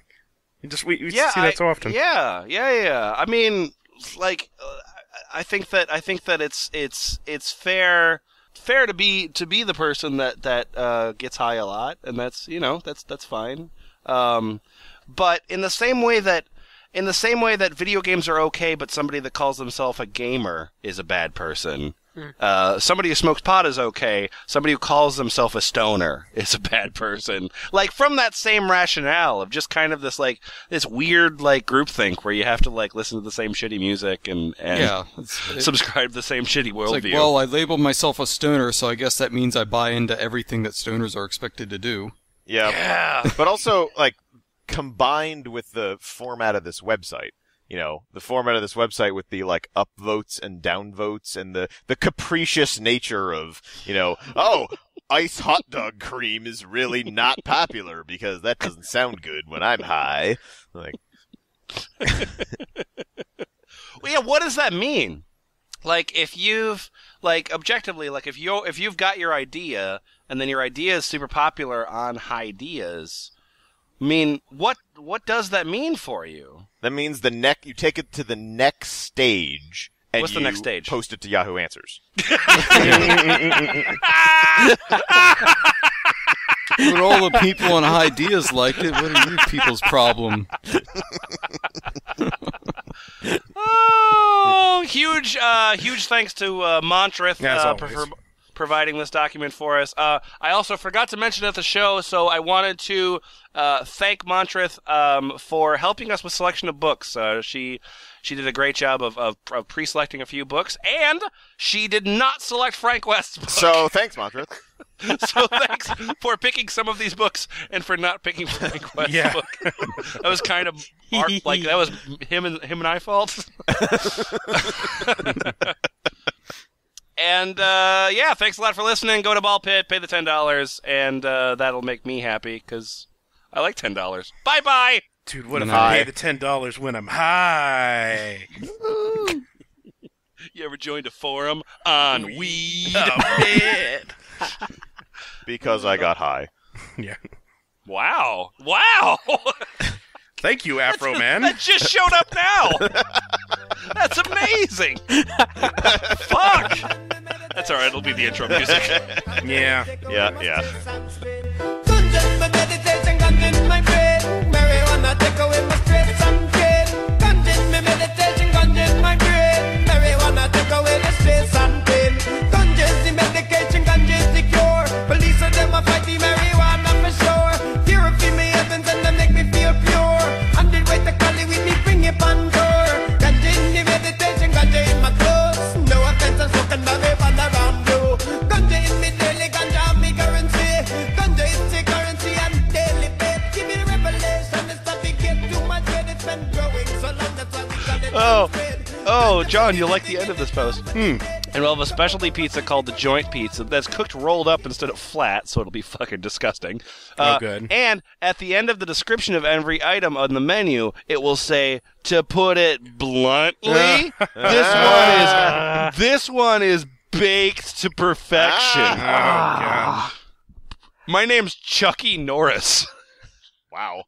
B: You just we, we see that
A: I-
B: so often.
A: Yeah, yeah, yeah. I mean, like, uh, I think that I think that it's it's it's fair fair to be to be the person that that uh, gets high a lot, and that's you know that's that's fine. Um, but in the same way that in the same way that video games are okay, but somebody that calls themselves a gamer is a bad person. Uh, somebody who smokes pot is okay. Somebody who calls themselves a stoner is a bad person. Like from that same rationale of just kind of this like this weird like groupthink where you have to like listen to the same shitty music and and
F: Yeah, it's, it-
A: subscribe to the same shitty
F: it's like,
A: worldview.
F: well, I labeled myself a stoner, so I guess that means I buy into everything that stoners are expected to do.
E: Yeah.
A: yeah,
E: but also like combined with the format of this website you know the format of this website with the like upvotes and downvotes and the the capricious nature of you know oh ice hot dog cream is really not popular because that doesn't sound good when i'm high like
A: Well, yeah, what does that mean? Like if you've like objectively, like if you if you've got your idea and then your idea is super popular on high ideas, I mean, what what does that mean for you?
E: that means the neck you take it to the next stage and
A: What's the
E: you
A: next stage?
E: post it to yahoo answers
F: But all the people on ideas liked it. What are you people's problem?
A: Oh, huge, uh, huge thanks to uh, Montrith
B: As
A: uh, for providing this document for us. Uh, I also forgot to mention at the show, so I wanted to uh, thank Montrith um, for helping us with selection of books. Uh, she she did a great job of, of, of pre-selecting a few books, and she did not select Frank West's book.
E: So thanks, Montrith.
A: So thanks for picking some of these books and for not picking Frank West's
B: Yeah.
A: book. that was kind of our, like that was him and him and I fault. And uh, yeah, thanks a lot for listening. Go to Ball Pit, pay the ten dollars, and uh, that'll make me happy because I like ten dollars. Bye bye.
B: Dude, what if
E: High.
B: I pay the ten dollars when I'm high?
A: You ever joined a forum on weed?
B: Oh man.
E: Because I got high.
B: yeah.
A: Wow! Wow!
B: Thank you, Afroman.
A: That just showed up now. That's amazing. Fuck. That's all right. It'll be the intro music.
B: yeah.
E: Yeah, yeah.
A: Oh. Oh, John, you'll like the end of this post. Hmm. And we'll have a specialty pizza called the joint pizza that's cooked rolled up instead of flat, so it'll be fucking disgusting. Uh,
B: Oh, good.
A: And at the end of the description of every item on the menu, it will say, to put it bluntly, this one is this one is baked to perfection.
B: Oh god.
A: My name's Chucky Norris.
E: Wow.